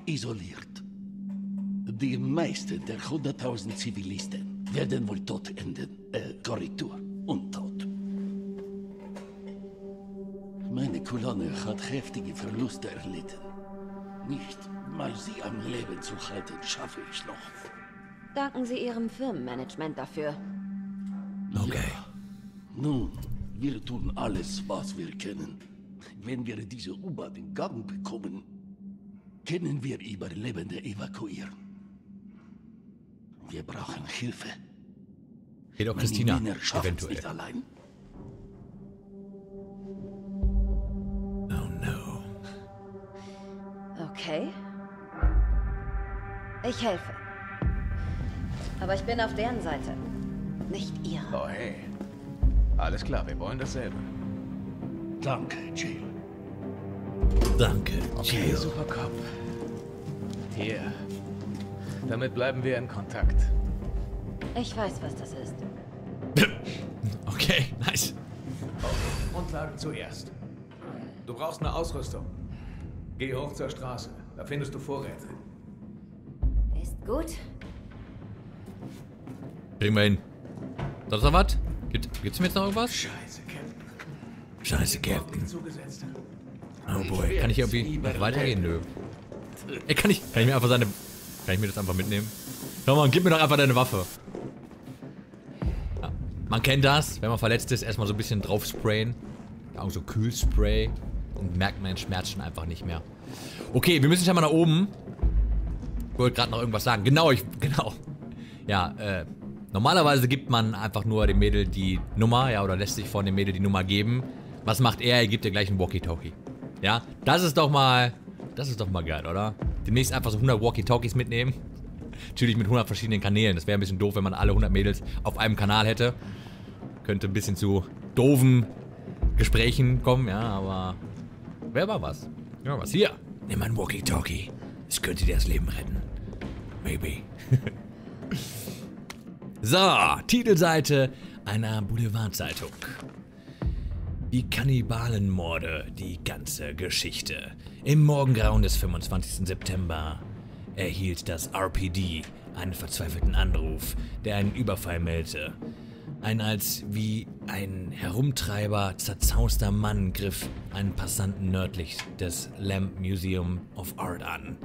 isoliert. Die meisten der 100.000 Zivilisten werden wohl tot enden. Äh, Korrektur, untot. Meine Kolonne hat heftige Verluste erlitten. Nicht mal sie am Leben zu halten, schaffe ich noch. Danken Sie Ihrem Firmenmanagement dafür. Okay. Nun, wir tun alles, was wir können. Wenn wir diese U-Bahn in Gang bekommen, können wir Überlebende evakuieren. Wir brauchen Hilfe. Auch Christina, eventuell. nicht allein. Oh no. Okay. Ich helfe. Aber ich bin auf deren Seite. Nicht ihre. Oh, hey. Alles klar, wir wollen dasselbe. Danke, Jill. Danke. Okay, super Cop. Hier. Damit bleiben wir in Kontakt. Ich weiß, was das ist. *laughs* Okay, nice. Grundlagen zuerst. Du brauchst eine Ausrüstung. Geh hoch zur Straße. Da findest du Vorräte. Ist gut. Kriegen wir hin. Sonst noch was? Gibt, gibt's mir jetzt noch irgendwas? Scheiße, Captain. Scheiße, Captain. Oh boy. Kann ich irgendwie noch weitergehen? Nö. Ey, kann ich, kann ich mir einfach seine, kann ich mir das einfach mitnehmen? Komm mal, gib mir doch einfach deine Waffe. Ja, man kennt das, wenn man verletzt ist, erstmal so ein bisschen drauf sprayen. Ja, so Kühlspray. Und merkt man den Schmerz schon einfach nicht mehr. Okay, wir müssen schon mal nach oben. Ich wollte gerade noch irgendwas sagen. Genau, ich, *laughs* genau. Ja, äh, normalerweise gibt man einfach nur dem Mädel die Nummer, ja, oder lässt sich von dem Mädel die Nummer geben. Was macht er? Er gibt ihr gleich einen Walkie-Talkie. Ja, das ist doch mal, das ist doch mal geil, oder? Demnächst einfach so 100 Walkie-Talkies mitnehmen. Natürlich mit 100 verschiedenen Kanälen. Das wäre ein bisschen doof, wenn man alle 100 Mädels auf einem Kanal hätte. Könnte ein bisschen zu doofen Gesprächen kommen, ja, aber wer war was? Ja, was hier? Nimm mal ein Walkie-Talkie. Es könnte dir das Leben retten. Maybe. *laughs* so, Titelseite einer Boulevardzeitung. Die Kannibalenmorde, die ganze Geschichte. Im Morgengrauen des 25. September erhielt das RPD einen verzweifelten Anruf, der einen Überfall meldete. Ein als wie ein Herumtreiber zerzauster Mann griff einen Passanten nördlich des Lamp Museum of Art an.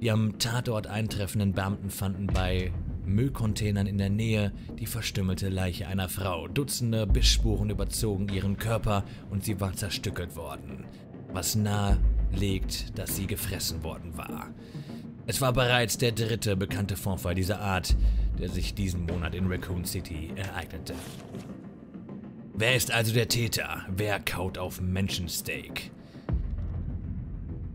Die am Tatort eintreffenden Beamten fanden bei Müllcontainern in der Nähe die verstümmelte Leiche einer Frau. Dutzende Bissspuren überzogen ihren Körper und sie war zerstückelt worden, was nahe legt, dass sie gefressen worden war. Es war bereits der dritte bekannte Vorfall dieser Art, der sich diesen Monat in Raccoon City ereignete. Wer ist also der Täter? Wer kaut auf Menschensteak?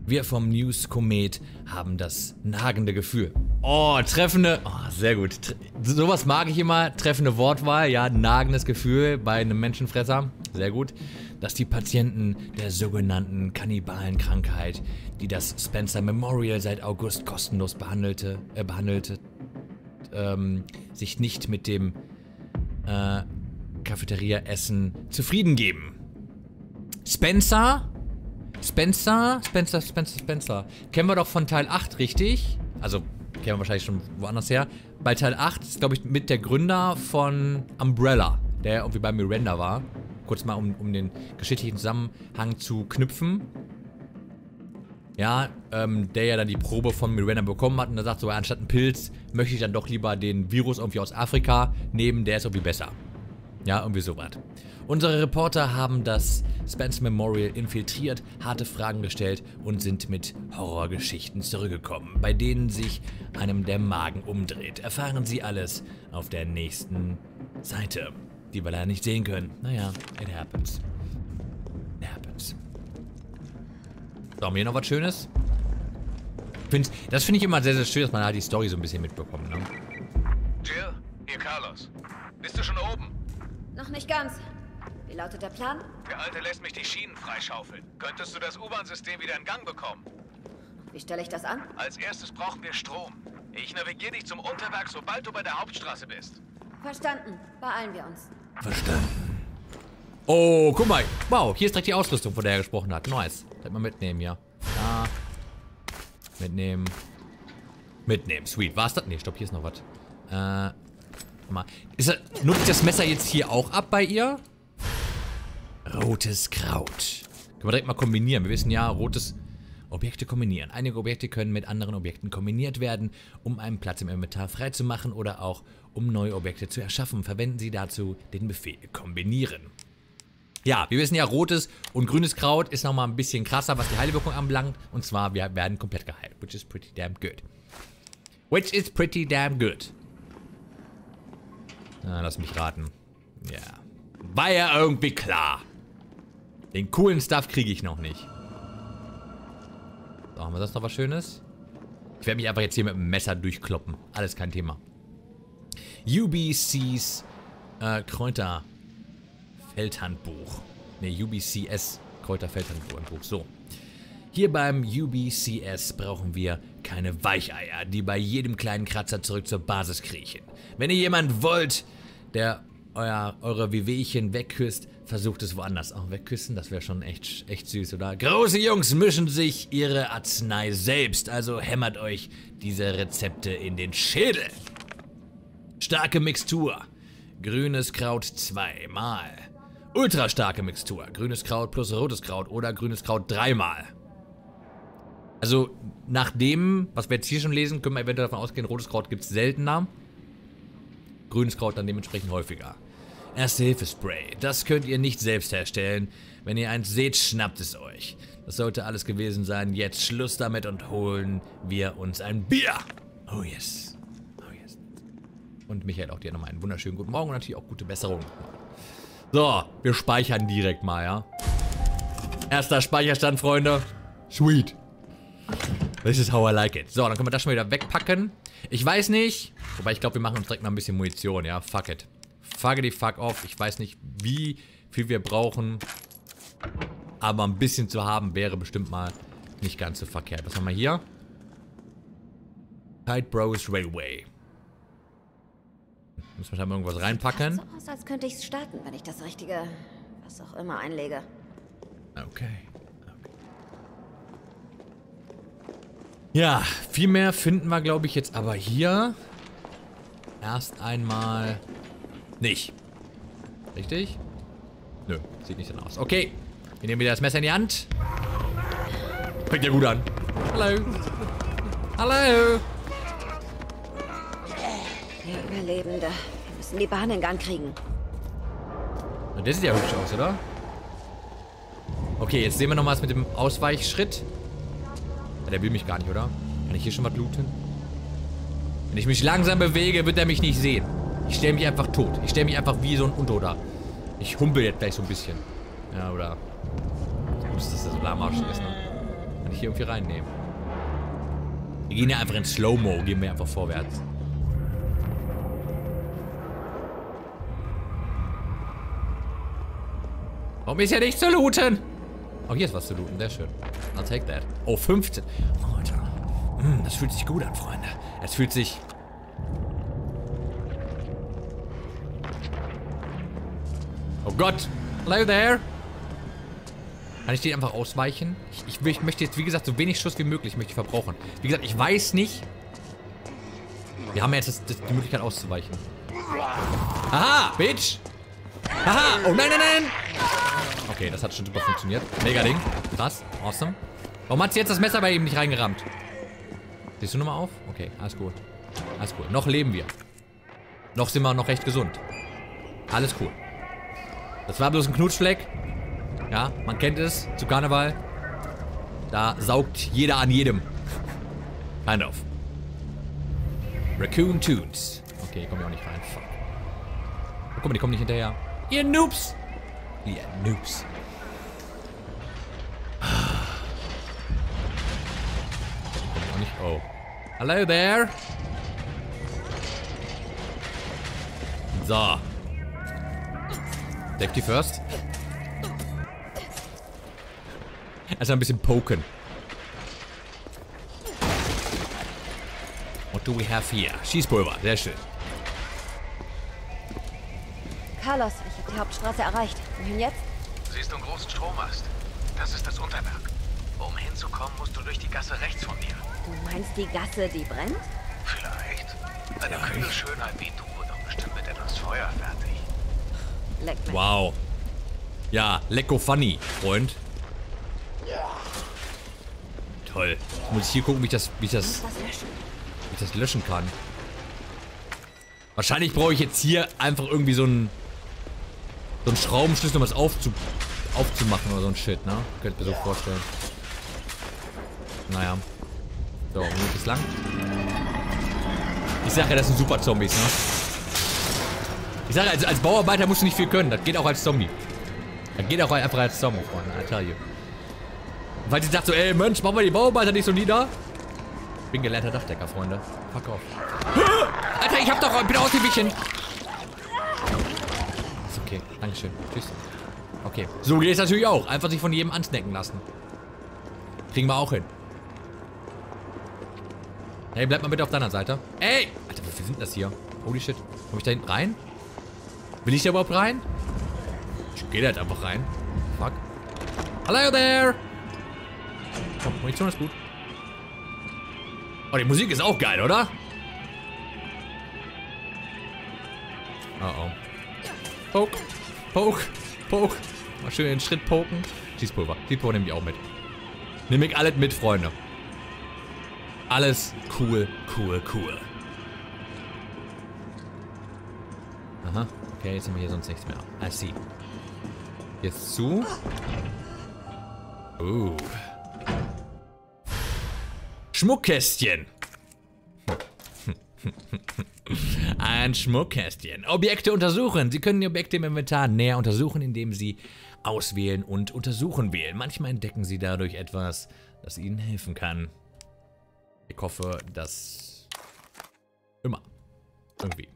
Wir vom News Komet haben das nagende Gefühl. Oh, treffende. Oh, sehr gut. Tre sowas mag ich immer. Treffende Wortwahl. Ja, nagendes Gefühl bei einem Menschenfresser. Sehr gut. Dass die Patienten der sogenannten Kannibalenkrankheit, die das Spencer Memorial seit August kostenlos behandelte, äh, behandelte ähm, sich nicht mit dem äh, Cafeteria-Essen zufrieden geben. Spencer Spencer, Spencer, Spencer, Spencer. Kennen wir doch von Teil 8, richtig? Also, kennen wir wahrscheinlich schon woanders her. Bei Teil 8 ist, glaube ich, mit der Gründer von Umbrella, der irgendwie bei Miranda war. Kurz mal, um, um den geschichtlichen Zusammenhang zu knüpfen. Ja, ähm, der ja dann die Probe von Miranda bekommen hat und er sagt so, anstatt einen Pilz möchte ich dann doch lieber den Virus irgendwie aus Afrika nehmen, der ist irgendwie besser. Ja, irgendwie sowas. Unsere Reporter haben das Spence Memorial infiltriert, harte Fragen gestellt und sind mit Horrorgeschichten zurückgekommen, bei denen sich einem der Magen umdreht. Erfahren Sie alles auf der nächsten Seite, die wir leider nicht sehen können. Naja, it happens. It happens. So, haben wir noch was Schönes? Find's, das finde ich immer sehr, sehr schön, dass man halt die Story so ein bisschen mitbekommt, ne? Jill, hier Carlos. Bist du schon oben? Noch nicht ganz. Wie lautet der Plan? Der Alte lässt mich die Schienen freischaufeln. Könntest du das U-Bahn-System wieder in Gang bekommen? Wie stelle ich das an? Als erstes brauchen wir Strom. Ich navigiere dich zum Unterwerk, sobald du bei der Hauptstraße bist. Verstanden. Beeilen wir uns. Verstanden. Oh, guck mal. Wow, hier ist direkt die Ausrüstung, von der er gesprochen hat. Nice. Das mal mitnehmen, ja. Ja. Mitnehmen. Mitnehmen. Sweet. War's das? Nee, stopp, hier ist noch was. Äh. Mal. Er, nutzt das Messer jetzt hier auch ab bei ihr? Rotes Kraut. Können wir direkt mal kombinieren. Wir wissen ja, rotes Objekte kombinieren. Einige Objekte können mit anderen Objekten kombiniert werden, um einen Platz im Inventar freizumachen oder auch um neue Objekte zu erschaffen. Verwenden Sie dazu den Befehl kombinieren. Ja, wir wissen ja, rotes und grünes Kraut ist nochmal ein bisschen krasser, was die Heilwirkung anbelangt. Und zwar, wir werden komplett geheilt. Which is pretty damn good. Which is pretty damn good. Na, lass mich raten. Ja. War ja irgendwie klar. Den coolen Stuff kriege ich noch nicht. So, haben wir das noch was Schönes? Ich werde mich einfach jetzt hier mit dem Messer durchkloppen. Alles kein Thema. UBCs äh, Kräuterfeldhandbuch. Ne, UBCS Kräuterfeldhandbuch. So. Hier beim UBCS brauchen wir keine Weicheier, die bei jedem kleinen Kratzer zurück zur Basis kriechen. Wenn ihr jemand wollt, der euer, eure Wehwehchen wegküsst, versucht es woanders auch wegküssen. Das wäre schon echt, echt süß, oder? Große Jungs mischen sich ihre Arznei selbst, also hämmert euch diese Rezepte in den Schädel. Starke Mixtur. Grünes Kraut zweimal. Ultra starke Mixtur. Grünes Kraut plus rotes Kraut oder grünes Kraut dreimal. Also, nach dem, was wir jetzt hier schon lesen, können wir eventuell davon ausgehen, rotes Kraut gibt es seltener. Grünes Kraut dann dementsprechend häufiger. Erste-Hilfe-Spray. Das könnt ihr nicht selbst herstellen. Wenn ihr eins seht, schnappt es euch. Das sollte alles gewesen sein. Jetzt Schluss damit und holen wir uns ein Bier. Oh yes. Oh yes. Und Michael, auch dir nochmal einen wunderschönen guten Morgen und natürlich auch gute Besserung. So, wir speichern direkt mal, ja. Erster Speicherstand, Freunde. Sweet. This is how I like it. So, dann können wir das schon wieder wegpacken. Ich weiß nicht. Wobei, ich glaube, wir machen uns direkt mal ein bisschen Munition, ja. Fuck it. Fuckity fuck off. Ich weiß nicht, wie viel wir brauchen. Aber ein bisschen zu haben wäre bestimmt mal nicht ganz so verkehrt. Was haben wir hier? Tide Bros Railway. Müssen wir da mal irgendwas reinpacken? So aus, als könnte ich es starten, wenn ich das richtige, was auch immer, einlege. Okay. Ja, viel mehr finden wir, glaube ich, jetzt aber hier erst einmal nicht. Richtig? Nö, sieht nicht so aus. Okay, wir nehmen wieder das Messer in die Hand. Fängt ja gut an. Hallo. Hallo. Der Überlebende. Wir müssen die Bahn in Gang kriegen. Na, der sieht ja hübsch aus, oder? Okay, jetzt sehen wir nochmals mit dem Ausweichschritt. Der will mich gar nicht, oder? Kann ich hier schon was looten? Wenn ich mich langsam bewege, wird er mich nicht sehen. Ich stelle mich einfach tot. Ich stelle mich einfach wie so ein Untoter. Ich humpel jetzt gleich so ein bisschen. Ja, oder... Gut, dass das der Solarmarsch ist, ne? Kann ich hier irgendwie reinnehmen. Wir gehen ja einfach in Slow-Mo. Gehen wir einfach vorwärts. Warum ist ja nicht zu looten? Oh, hier ist was zu looten. Sehr schön. I'll take that. Oh, 15. Oh, Alter. Mm, das fühlt sich gut an, Freunde. Es fühlt sich... Oh Gott. Hello there. Kann ich den einfach ausweichen? Ich, ich, ich, möchte jetzt, wie gesagt, so wenig Schuss wie möglich möchte ich verbrauchen. Wie gesagt, ich weiß nicht. Wir haben jetzt das, das, die Möglichkeit auszuweichen. Aha, Bitch. Aha. Oh nein, nein, nein. Okay, das hat schon super funktioniert. Mega Ding. Krass. Awesome. Warum hat sie jetzt das Messer bei ihm nicht reingerammt? Siehst du nochmal auf? Okay, alles gut. Alles cool. Noch leben wir. Noch sind wir noch recht gesund. Alles cool. Das war bloß ein Knutschfleck. Ja, man kennt es zu Karneval. Da saugt jeder an jedem. Kind of. Raccoon Tunes. Okay, komm ich auch nicht rein. Fuck. Oh, guck mal, die kommen nicht hinterher. Ihr Noobs! Ihr Noobs. Nicht. Oh. Hello there. So. Safety first. Also ein bisschen poken. What do we have here? Schießpulver, sehr schön. Carlos, ich habe die Hauptstraße erreicht. Wohin jetzt? Siehst du einen großen Strommast? Das ist das Unterwerk. Um hinzukommen, musst du durch die Gasse rechts von dir. Du meinst die Gasse, die brennt? Vielleicht. Eine kühle Schönheit wie du wird doch bestimmt mit etwas Feuer fertig. Leck mich. Wow. Ja, lecko funny, Freund. Toll. Jetzt muss ich hier gucken, wie ich das, wie ich das, wie ich das löschen kann. Wahrscheinlich brauche ich jetzt hier einfach irgendwie so einen, so einen Schraubenschlüssel, um das aufzu, aufzumachen oder so ein Shit, ne? Könnt ihr mir so vorstellen. Naja. So, wo geht es lang? Ich sag ja, das sind super Zombies, ne? Ich sage, als, als Bauarbeiter musst du nicht viel können. Das geht auch als Zombie. Das geht auch einfach als Zombie, Freunde. I tell you. Falls ihr sagt so, ey Mensch, machen wir die Bauarbeiter nicht so nieder. Ich bin gelernter Dachdecker, Freunde. Fuck off. Alter, ich hab doch, bin ausgewichen. Ist okay. Dankeschön. Tschüss. Okay. So geht es natürlich auch. Einfach sich von jedem ansnacken lassen. Kriegen wir auch hin. Hey, bleib mal bitte auf deiner Seite. Ey! Alter, wie sind das hier? Holy shit. Komm ich da hinten rein? Will ich da überhaupt rein? Ich geh da halt einfach rein. Fuck. Hello there! Komm, Munition ist gut. Oh, die Musik ist auch geil, oder? Poke. Poke. Poke. Mal schön den Schritt poken. Schießpulver. Schießpulver nehme ich auch mit. Nehme ich alles mit, Freunde. Alles cool, cool, cool. Aha. Okay, jetzt haben wir hier sonst nichts mehr. I see. Jetzt zu. Uh. Schmuckkästchen. Ein Schmuckkästchen. Objekte untersuchen. Sie können die Objekte im Inventar näher untersuchen, indem Sie auswählen und untersuchen wählen. Manchmal entdecken Sie dadurch etwas, das Ihnen helfen kann. Ich hoffe, dass... Immer. Irgendwie.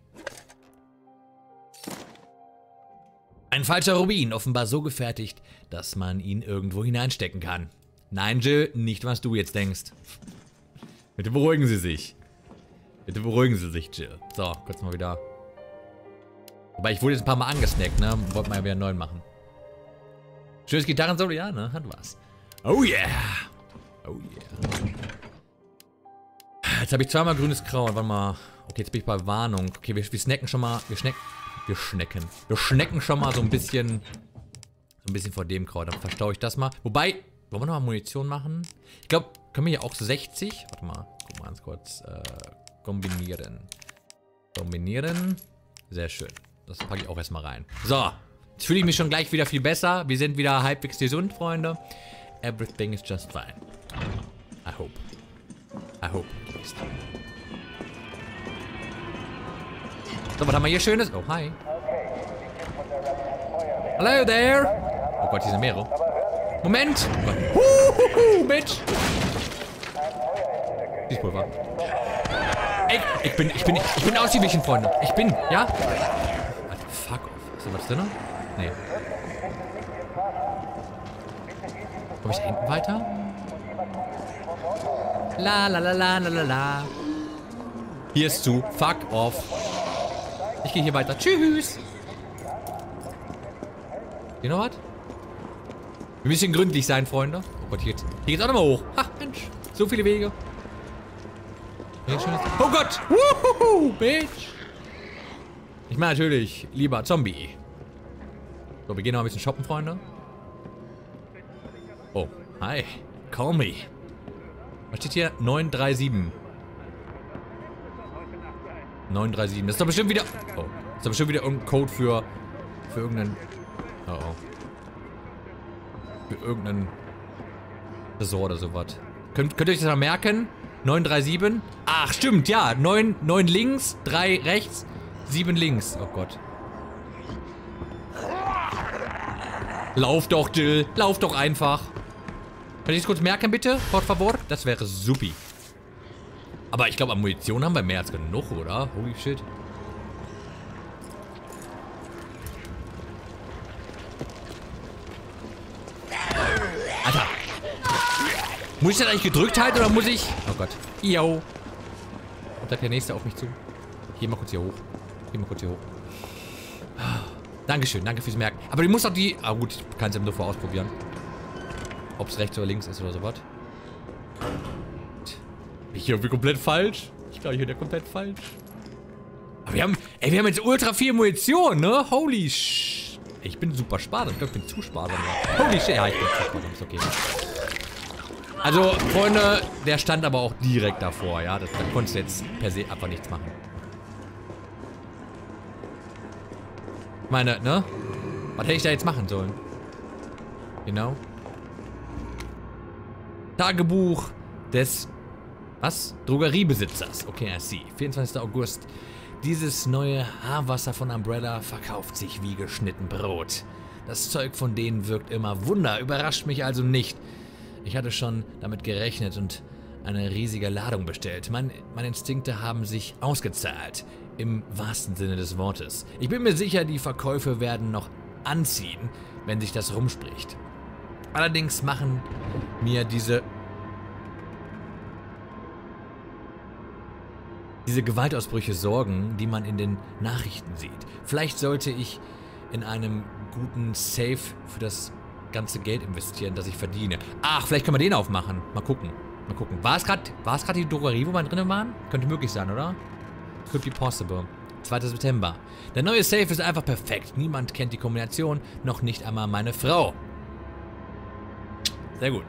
Ein falscher Rubin, offenbar so gefertigt, dass man ihn irgendwo hineinstecken kann. Nein, Jill, nicht was du jetzt denkst. Bitte beruhigen Sie sich. Bitte beruhigen Sie sich, Jill. So, kurz mal wieder. Wobei, ich wurde jetzt ein paar Mal angesnackt, ne? Wollten wir ja wieder einen neuen machen. Schönes Gitarrensolo, ja, ne? Hat was. Oh yeah. Oh yeah. Jetzt habe ich zweimal grünes Kraut. Warte mal. Okay, jetzt bin ich bei Warnung. Okay, wir, wir snacken schon mal. Wir schnecken. Wir schnecken. Wir schnecken schon mal so ein bisschen. So ein bisschen vor dem Kraut. Dann verstaue ich das mal. Wobei, wollen wir noch mal Munition machen? Ich glaube, können wir hier auch so 60? Warte mal. Guck mal ganz kurz. Äh, kombinieren. Kombinieren. Sehr schön. Das packe ich auch erstmal rein. So. Jetzt fühle ich mich schon gleich wieder viel besser. Wir sind wieder halbwegs gesund, Freunde. Everything is just fine. I hope. I hope. So, was haben wir hier Schönes? Oh, hi. Hello there. Oh Gott, hier sind mehrere. Moment. Huhuhu, Bitch. Schießpulver. Ey, ich bin, ich bin, ich bin ausgewichen, Freunde. Ich bin, ja? Alter, fuck off. Ist da was drin? Nee. Komm ich da hinten weiter? La la la la la la la. Hier ist zu. Fuck off. Ich gehe hier weiter. Tschüss. Hier noch was? Wir müssen gründlich sein, Freunde. Oh Gott, hier geht's, hier geht's auch nochmal hoch. Ha, Mensch. So viele Wege. Oh Gott. Wuhu, Bitch. Ich meine natürlich, lieber Zombie. So, wir gehen noch ein bisschen shoppen, Freunde. Oh, hi. Call me. Was steht hier? 937. 937. Das ist doch bestimmt wieder... Oh. Das ist doch bestimmt wieder irgendein Code für... Für irgendeinen... Oh, oh. Für irgendeinen... Tresor oder sowas. Könnt, könnt ihr euch das mal merken? 937. Ach, stimmt, ja. 9, 9 links, 3 rechts, 7 links. Oh Gott. Lauf doch, Jill. Lauf doch einfach. Könnt ihr das kurz merken, bitte? Por favor? Das wäre supi. Aber ich glaube, an Munition haben wir mehr als genug, oder? Holy shit. Alter. Muss ich das eigentlich gedrückt halten oder muss ich... Oh Gott. Yo. Kommt da der nächste auf mich zu? Geh mal kurz hier hoch. Geh mal kurz hier hoch. Dankeschön, danke fürs Merken. Aber du musst auch die... Ah gut, ich kann es ja nur vorher ausprobieren. Ob es rechts oder links ist oder sowas. Bin ich hier irgendwie komplett falsch? Ich glaube, ich bin ja komplett falsch. Aber wir haben... Ey, wir haben jetzt ultra viel Munition, ne? Holy sh... Ich bin super sparsam. Ich glaube, ich bin zu sparsam. Holy shit. Ja, ich bin zu sparsam. Ist okay. Also, Freunde, der stand aber auch direkt davor, ja. Das, da konntest du jetzt per se einfach nichts machen. Ich meine, ne? Was hätte ich da jetzt machen sollen? Genau. Tagebuch des, was? Drogeriebesitzers. Okay, I see. 24. August. Dieses neue Haarwasser von Umbrella verkauft sich wie geschnitten Brot. Das Zeug von denen wirkt immer Wunder, überrascht mich also nicht. Ich hatte schon damit gerechnet und eine riesige Ladung bestellt. Mein, meine Instinkte haben sich ausgezahlt. Im wahrsten Sinne des Wortes. Ich bin mir sicher, die Verkäufe werden noch anziehen, wenn sich das rumspricht. Allerdings machen mir diese diese Gewaltausbrüche Sorgen, die man in den Nachrichten sieht. Vielleicht sollte ich in einem guten Safe für das ganze Geld investieren, das ich verdiene. Ach, vielleicht können wir den aufmachen. Mal gucken. Mal gucken. War es gerade die Drogerie, wo wir drinnen waren? Könnte möglich sein, oder? Could be possible. 2. September. Der neue Safe ist einfach perfekt. Niemand kennt die Kombination, noch nicht einmal meine Frau. Sehr gut.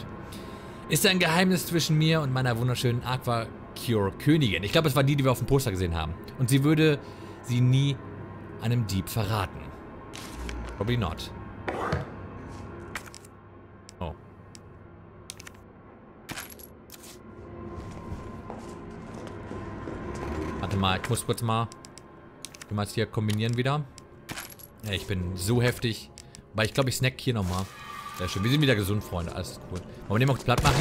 Ist ein Geheimnis zwischen mir und meiner wunderschönen Aquacure Königin. Ich glaube, es war die, die wir auf dem Poster gesehen haben. Und sie würde sie nie einem Dieb verraten. Probably not. Warte mal, ich muss kurz mal wir mal hier kombinieren wieder. Ja, ich bin so heftig. Weil ich glaube, ich snack hier nochmal. Sehr schön. Wir sind wieder gesund, Freunde. Alles cool. Wollen wir den mal platt machen?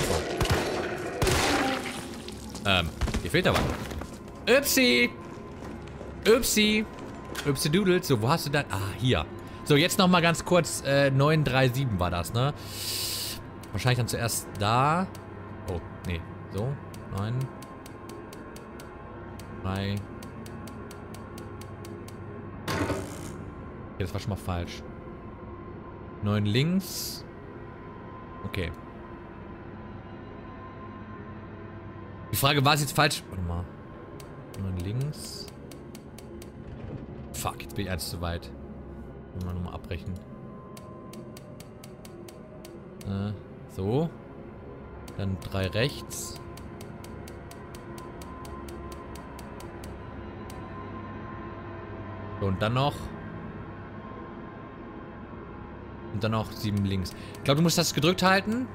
Ähm, hier fehlt da was. Upsi! Upsi! Upsi Doodles. So, wo hast du das? Ah, hier. So, jetzt nochmal ganz kurz. Äh, 937 war das, ne? Wahrscheinlich dann zuerst da. Oh, nee. So. 9. 3. Okay, das war schon mal falsch. 9 links. Okay. Die Frage war es jetzt falsch. Warte mal. 9 links. Fuck, jetzt bin ich eins zu weit. Mal nochmal abbrechen. Äh, so. Dann 3 rechts. Und dann noch und dann noch sieben links. Ich glaube, du musst das gedrückt halten.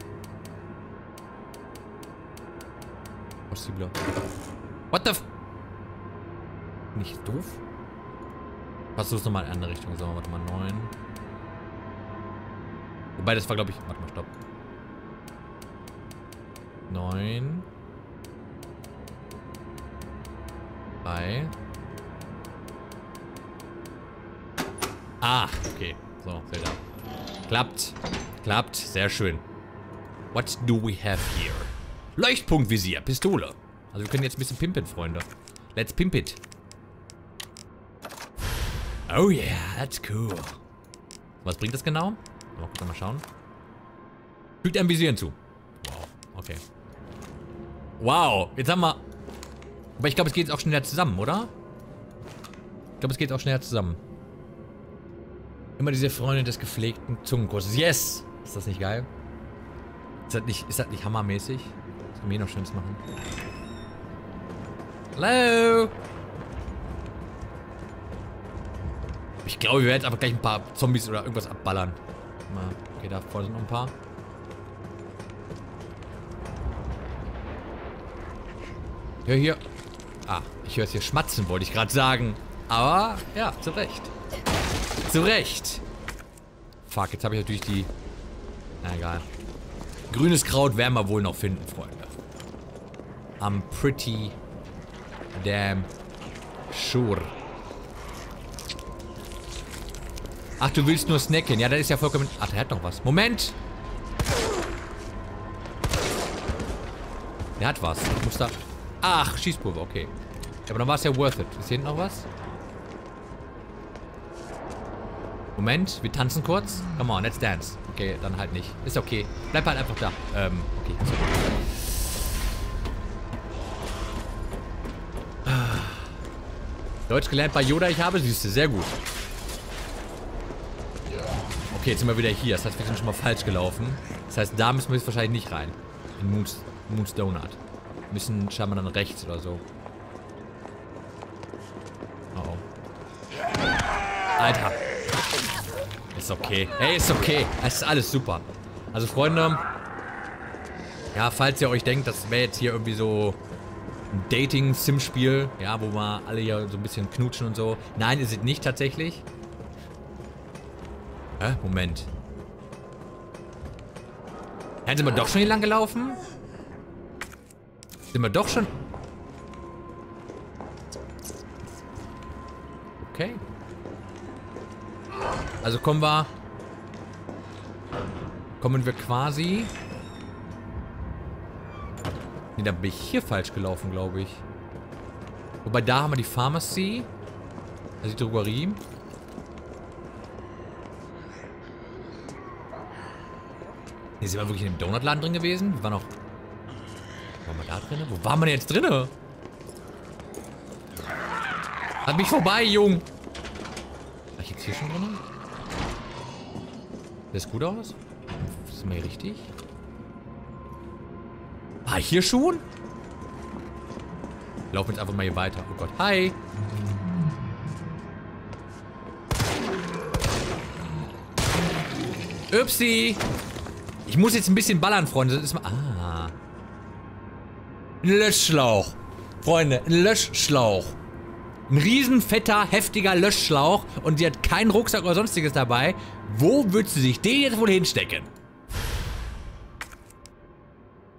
Possible. What the f... Nicht doof? Versuch's nochmal in eine andere Richtung. So, warte mal, neun. Wobei, das war, glaube ich... Warte mal, stopp. Neun. Drei. Ah, okay. So, fällt ab. Klappt. Klappt. Sehr schön. What do we have here? Leuchtpunktvisier. Pistole. Also wir können jetzt ein bisschen pimpen, Freunde. Let's pimp it. Oh yeah, that's cool. Was bringt das genau? Mal kurz mal schauen. Fügt ein Visier hinzu. Wow, okay. Wow, jetzt haben wir... Aber ich glaube, es geht jetzt auch schneller zusammen, oder? Ich glaube, es geht auch schneller zusammen. Immer diese Freunde des gepflegten Zungenkurses. Yes! Ist das nicht geil? Ist das nicht, ist das nicht hammermäßig? Das können wir hier noch Schönes machen. Hallo? Ich glaube, wir werden jetzt einfach gleich ein paar Zombies oder irgendwas abballern. Mal, okay, da vorne sind noch ein paar. Ja, hier. Ah, ich höre es hier schmatzen, wollte ich gerade sagen. Aber, ja, zu Recht. Zu Recht. Fuck, jetzt habe ich natürlich die... Na, egal. Grünes Kraut werden wir wohl noch finden, Freunde. I'm pretty damn sure. Ach, du willst nur snacken. Ja, das ist ja vollkommen... Ach, der hat noch was. Moment! Der hat was. Ich muss da... Ach, Schießpulver, okay. Aber dann war es ja worth it. Ist hier hinten noch was? Moment, wir tanzen kurz. Come on, let's dance. Okay, dann halt nicht. Ist okay. Bleib halt einfach da. Ähm, okay. Okay. Deutsch gelernt bei Yoda, ich habe, du, sehr gut. Okay, jetzt sind wir wieder hier. Das heißt, wir sind schon mal falsch gelaufen. Das heißt, da müssen wir jetzt wahrscheinlich nicht rein. In Moon's, Moon's Donut. Müssen scheinbar dann rechts oder so. Oh oh. Alter. Ist okay. Hey, ist okay. Es ist alles super. Also, Freunde. Ja, falls ihr euch denkt, das wäre jetzt hier irgendwie so ein Dating-Sim-Spiel, ja, wo wir alle hier so ein bisschen knutschen und so. Nein, ist es nicht tatsächlich. Hä? Moment. Ja, sind wir doch schon hier lang gelaufen? Sind wir doch schon... Okay. Also kommen wir... Kommen wir quasi... Nee, da bin ich hier falsch gelaufen, glaube ich. Wobei, da haben wir die Pharmacy. Also die Drogerie. Hier sind wir wirklich in dem Donutladen drin gewesen? Wir waren noch... Waren wir da drin? Wo waren wir denn jetzt drin? Hat mich vorbei, Jung. War ich jetzt hier schon drin? Das gut aus? Ist mal hier richtig? War ich hier schon? Laufen jetzt einfach mal hier weiter. Oh Gott. Hi. Upsi. Ich muss jetzt ein bisschen ballern, Freunde. Das ist mal... Ah. Ein Löschschlauch. Freunde, ein Löschschlauch. Ein riesen fetter, heftiger Löschschlauch und sie hat keinen Rucksack oder sonstiges dabei. Wo würdest du sich den jetzt wohl hinstecken?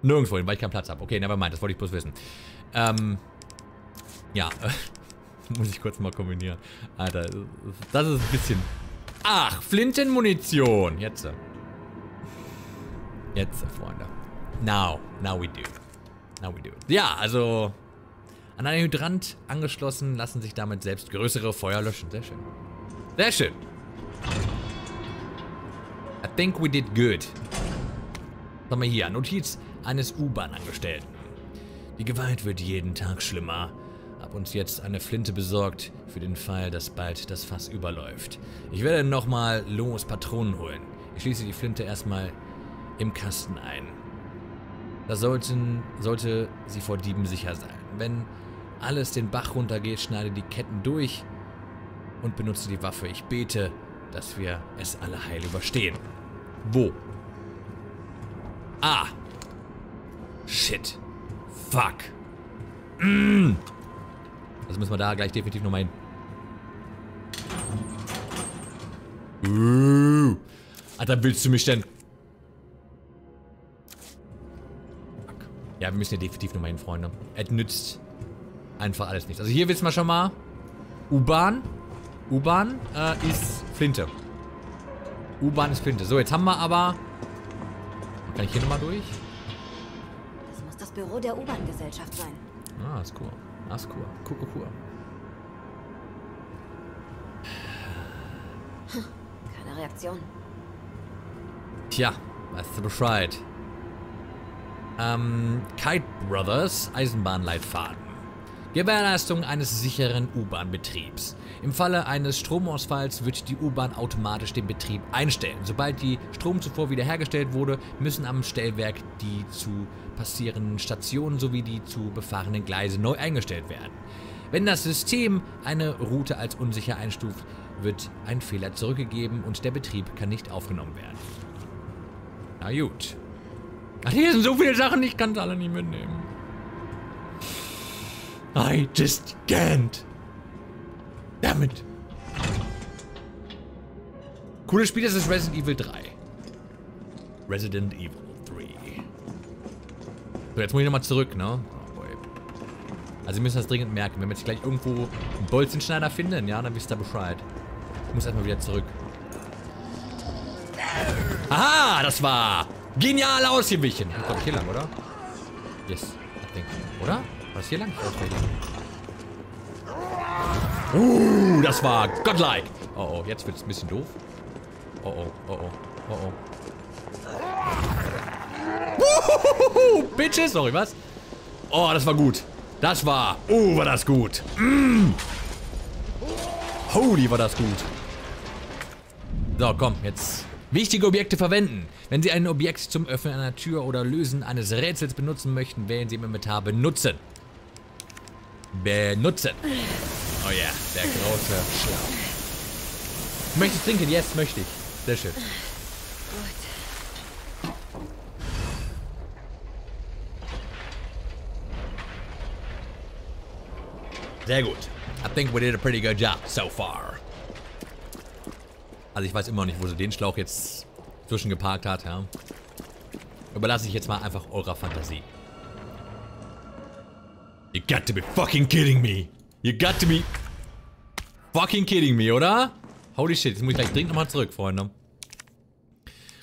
Nirgendwo hin, weil ich keinen Platz habe. Okay, nevermind, das wollte ich bloß wissen. Ähm, ja, *laughs* muss ich kurz mal kombinieren. Alter, das ist ein bisschen... Ach, Flintenmunition. Jetzt. Jetzt, Freunde. Now, now we do. Now we do. Ja, also... An einen Hydrant angeschlossen, lassen sich damit selbst größere Feuer löschen. Sehr schön. Sehr schön. I think we did good. Was haben wir hier? Notiz eines U-Bahn-Angestellten. Die Gewalt wird jeden Tag schlimmer. Hab uns jetzt eine Flinte besorgt, für den Fall, dass bald das Fass überläuft. Ich werde nochmal los Patronen holen. Ich schließe die Flinte erstmal im Kasten ein. Da sollten, sollte sie vor Dieben sicher sein. Wenn alles den Bach runtergeht, schneide die Ketten durch und benutze die Waffe. Ich bete, dass wir es alle heil überstehen. Wo? Ah! Shit. Fuck. Mm. Also müssen wir da gleich definitiv nochmal hin. Uh. Alter, willst du mich denn... Fuck. Ja, wir müssen hier definitiv nochmal hin, Freunde. Es nützt einfach alles nichts. Also hier wissen wir schon mal. U-Bahn. U-Bahn äh, ist Flinte. U-Bahn ist Flinte. So, jetzt haben wir aber... Kann ich hier nochmal durch? Das muss das Büro der U-Bahn-Gesellschaft sein. Ah, ist cool. Ah, ist cool. Cool, cool, cool. Keine Reaktion. Tja, weißt du Bescheid. Ähm, Kite Brothers, Eisenbahnleitfaden. Gewährleistung eines sicheren U-Bahn-Betriebs. Im Falle eines Stromausfalls wird die U-Bahn automatisch den Betrieb einstellen. Sobald die Stromzufuhr wiederhergestellt wurde, müssen am Stellwerk die zu passierenden Stationen sowie die zu befahrenen Gleise neu eingestellt werden. Wenn das System eine Route als unsicher einstuft, wird ein Fehler zurückgegeben und der Betrieb kann nicht aufgenommen werden. Na gut. Ach, hier sind so viele Sachen, ich kann es alle nicht mitnehmen. I just can't. Damn it. Cooles Spiel, das ist Resident Evil 3. Resident Evil 3. So, jetzt muss ich nochmal zurück, ne? Oh. Also, wir müssen das dringend merken. Wenn wir jetzt gleich irgendwo einen Bolzenschneider finden, ja, dann wisst ihr Bescheid. Ich muss erstmal wieder zurück. Aha, das war genial ausgewichen. Kommt hier lang, oder? Yes, I think. Oder? War das hier lang? Uh, das war godlike. Oh, oh, jetzt wird es ein bisschen doof. Oh, oh, oh, oh, oh, oh. Uhuhuhu, Bitches, sorry, was? Oh, das war gut. Das war, uh, war das gut. Mm. Holy, war das gut. So, komm, jetzt Wichtige Objekte verwenden. Wenn Sie ein Objekt zum Öffnen einer Tür oder Lösen eines Rätsels benutzen möchten, wählen Sie im Inventar Benutzen. Benutzen. Oh ja, der große Schlauch. Möchtest du trinken? Yes, möchte ich. Sehr schön. Sehr gut. I think we did a pretty good job so far. Also ich weiß immer noch nicht, wo sie den Schlauch jetzt zwischengeparkt hat, ja. Überlasse ich jetzt mal einfach eurer Fantasie. You got to be fucking kidding me. You got to be fucking kidding me, oder? Holy shit, jetzt muss ich gleich dringend nochmal zurück, Freunde.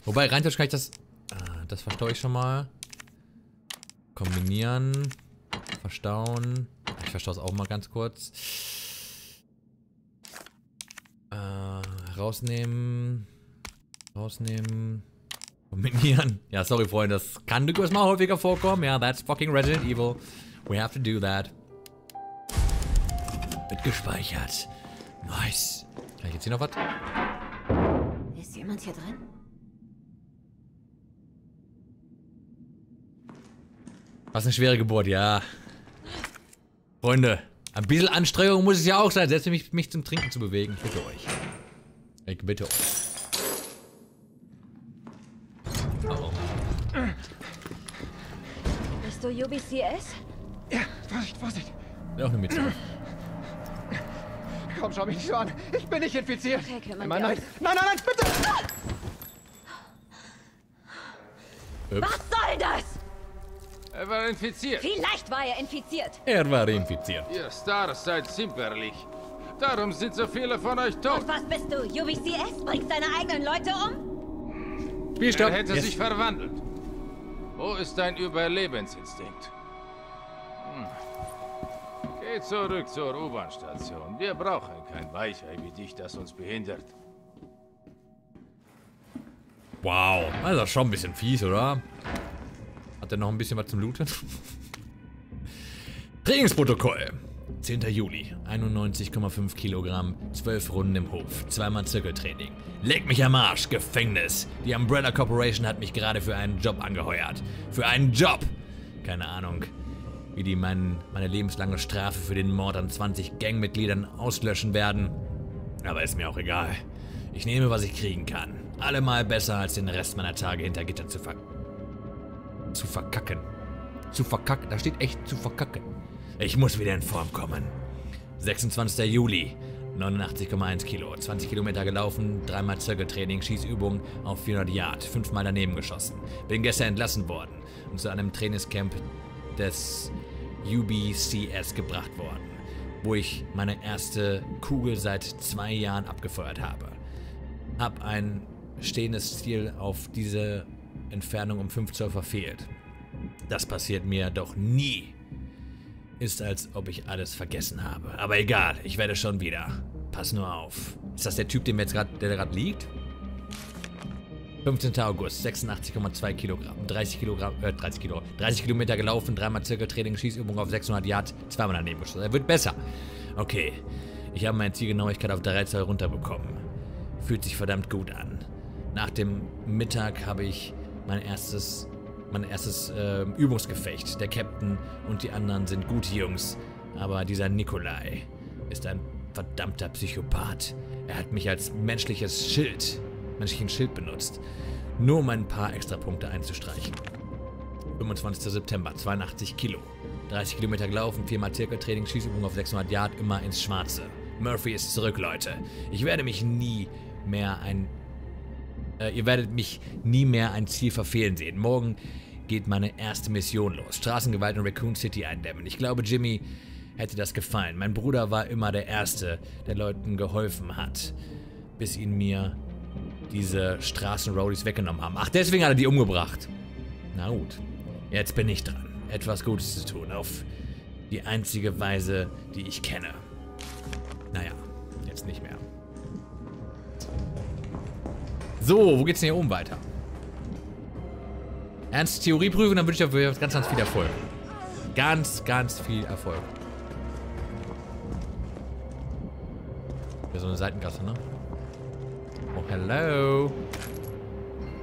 Wobei, rein kann ich das... Ah, das verstaue ich schon mal. Kombinieren. Verstauen. Ich verstaue es auch mal ganz kurz. Äh, rausnehmen. Rausnehmen. Kombinieren. Ja, sorry, Freunde, das kann durchaus mal häufiger vorkommen. Ja, that's fucking Resident Evil. We have to do that. Wird gespeichert. Nice. Kann ich jetzt hier noch was? Ist jemand hier drin? Was eine schwere Geburt, ja. Freunde, ein bisschen Anstrengung muss es ja auch sein, selbst mich, mich zum Trinken zu bewegen. Ich bitte euch. Ich bitte euch. Oh. Bist du UBCS? Ja, Vorsicht, Vorsicht. Ja, auch eine Mütze. Komm, schau mich nicht so an. Ich bin nicht infiziert. Okay, nein, nein, nein, nein, nein, bitte! Ups. Was soll das? Er war infiziert. Vielleicht war er infiziert. Er war infiziert. Ihr Stars seid zimperlich. Darum sind so viele von euch tot. Und was bist du? UBCS? Bringst deine eigenen Leute um? Spielstopp. Er hätte Yes. sich verwandelt. Wo ist dein Überlebensinstinkt? Hm. Geh zurück zur U-Bahn-Station. Wir brauchen kein Weichei wie dich, das uns behindert. Wow. Also schon ein bisschen fies, oder? Hat er noch ein bisschen was zum Looten? *laughs* Trainingsprotokoll. 10. Juli, 91,5 Kilogramm, 12 Runden im Hof, zweimal Zirkeltraining. Leg mich am Arsch, Gefängnis. Die Umbrella Corporation hat mich gerade für einen Job angeheuert. Für einen Job! Keine Ahnung, wie die mein, meine lebenslange Strafe für den Mord an 20 Gangmitgliedern auslöschen werden. Aber ist mir auch egal. Ich nehme, was ich kriegen kann. Allemal besser, als den Rest meiner Tage hinter Gitter zu ver... zu verkacken. Zu verkacken. Da steht echt zu verkacken. Ich muss wieder in Form kommen. 26. Juli. 89,1 Kilo. 20 Kilometer gelaufen, dreimal Zirkeltraining, Schießübung auf 400 Yard, fünfmal daneben geschossen. Bin gestern entlassen worden und zu einem Trainingscamp des UBCS gebracht worden, wo ich meine erste Kugel seit zwei Jahren abgefeuert habe. Hab ein stehendes Ziel auf diese Entfernung um 5 Zoll verfehlt. Das passiert mir doch nie. Ist, als ob ich alles vergessen habe. Aber egal, ich werde schon wieder. Pass nur auf. Ist das der Typ, der gerade liegt? 15. August, 86,2 Kilogramm, 30 Kilogramm, äh, 30 Kilo, 30 Kilometer gelaufen, dreimal Zirkeltraining, Schießübung auf 600 Yard, zweimal daneben geschossen. Er wird besser. Okay, ich habe meine Zielgenauigkeit auf 3 Zoll runterbekommen. Fühlt sich verdammt gut an. Nach dem Mittag habe ich mein erstes, mein erstes äh, Übungsgefecht. Der Captain und die anderen sind gute Jungs, aber dieser Nikolai ist ein verdammter Psychopath. Er hat mich als menschliches Schild menschlichen Schild benutzt. Nur um ein paar extra Punkte einzustreichen. 25. September, 82 Kilo. 30 Kilometer gelaufen, viermal Zirkeltraining, Schießübung auf 600 Yard, immer ins Schwarze. Murphy ist zurück, Leute. Ich werde mich nie mehr ein... Äh, ihr werdet mich nie mehr ein Ziel verfehlen sehen. Morgen geht meine erste Mission los. Straßengewalt in Raccoon City eindämmen. Ich glaube, Jimmy hätte das gefallen. Mein Bruder war immer der Erste, der Leuten geholfen hat. Bis ihn mir diese Straßenroadies weggenommen haben. Ach, deswegen hat er die umgebracht. Na gut, jetzt bin ich dran. Etwas Gutes zu tun, auf die einzige Weise, die ich kenne. Naja, jetzt nicht mehr. So, wo geht's denn hier oben weiter? Ernst Theorieprüfung, dann wünsche ich euch ganz, ganz viel Erfolg. Ganz, ganz viel Erfolg. Hier so eine Seitengasse, ne? Oh, hello.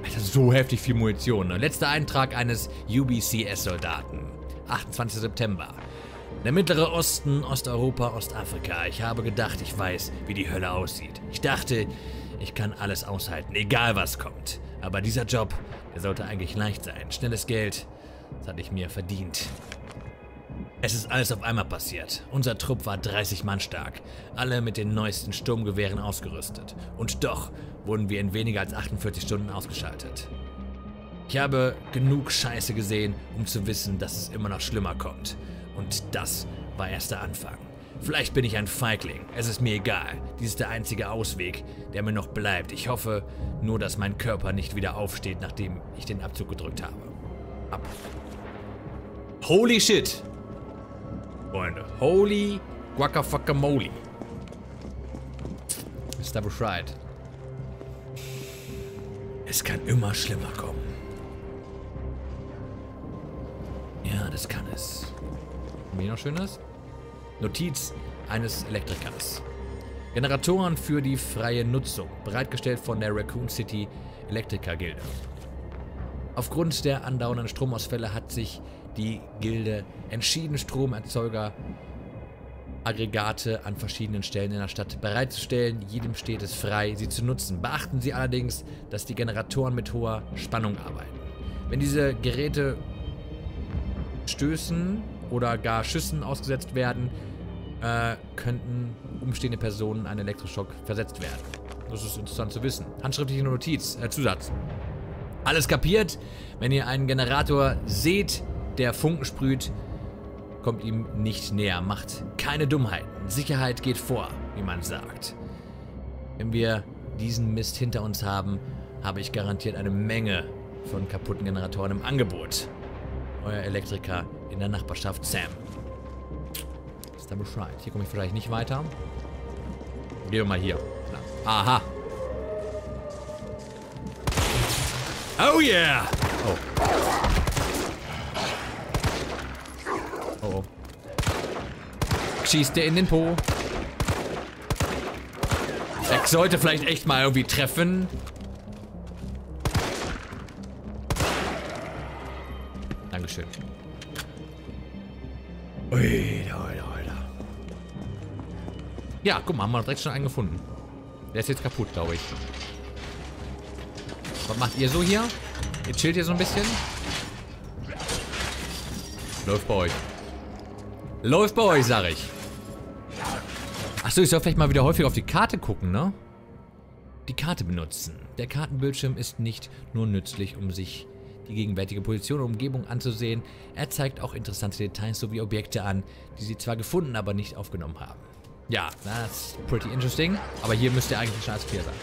Alter, so heftig viel Munition. Ne? Letzter Eintrag eines UBCS-Soldaten. 28. September. Der Mittlere Osten, Osteuropa, Ostafrika. Ich habe gedacht, ich weiß, wie die Hölle aussieht. Ich dachte, ich kann alles aushalten, egal was kommt. Aber dieser Job, der sollte eigentlich leicht sein. Schnelles Geld, das hatte ich mir verdient. Es ist alles auf einmal passiert. Unser Trupp war 30 Mann stark, alle mit den neuesten Sturmgewehren ausgerüstet. Und doch wurden wir in weniger als 48 Stunden ausgeschaltet. Ich habe genug Scheiße gesehen, um zu wissen, dass es immer noch schlimmer kommt. Und das war erst der Anfang. Vielleicht bin ich ein Feigling, es ist mir egal. Dies ist der einzige Ausweg, der mir noch bleibt. Ich hoffe nur, dass mein Körper nicht wieder aufsteht, nachdem ich den Abzug gedrückt habe. Ab. Holy shit! Freunde. Holy guacamole. Ist da Bescheid. Es kann immer schlimmer kommen. Ja, das kann es. Wir noch Schönes? Notiz eines Elektrikers. Generatoren für die freie Nutzung, bereitgestellt von der Raccoon City Elektriker-Gilde. Aufgrund der andauernden Stromausfälle hat sich die Gilde entschieden, Stromerzeuger Aggregate an verschiedenen Stellen in der Stadt bereitzustellen. Jedem steht es frei, sie zu nutzen. Beachten Sie allerdings, dass die Generatoren mit hoher Spannung arbeiten. Wenn diese Geräte Stößen oder gar Schüssen ausgesetzt werden, äh, könnten umstehende Personen einen Elektroschock versetzt werden. Das ist interessant zu wissen. Handschriftliche Notiz, äh, Zusatz. Alles kapiert? Wenn ihr einen Generator seht, der Funken sprüht, kommt ihm nicht näher. Macht keine Dummheiten. Sicherheit geht vor, wie man sagt. Wenn wir diesen Mist hinter uns haben, habe ich garantiert eine Menge von kaputten Generatoren im Angebot. Euer Elektriker in der Nachbarschaft Sam. Ist da Bescheid. Hier komme ich vielleicht nicht weiter. Gehen wir mal hier. Aha. Oh yeah! Oh. Oh oh. Schießt der in den Po. Jack sollte vielleicht echt mal irgendwie treffen. Dankeschön. Ui, Alter, Alter. Ja, guck mal, haben wir direkt schon einen gefunden. Der ist jetzt kaputt, glaube ich. Was macht ihr so hier? Ihr chillt hier so ein bisschen? Läuft bei euch. Läuft bei euch, sag ich. Achso, ich soll vielleicht mal wieder häufiger auf die Karte gucken, ne? Die Karte benutzen. Der Kartenbildschirm ist nicht nur nützlich, um sich die gegenwärtige Position und Umgebung anzusehen. Er zeigt auch interessante Details sowie Objekte an, die sie zwar gefunden, aber nicht aufgenommen haben. Ja, that's pretty interesting. Aber hier müsste eigentlich schon alles clear sein.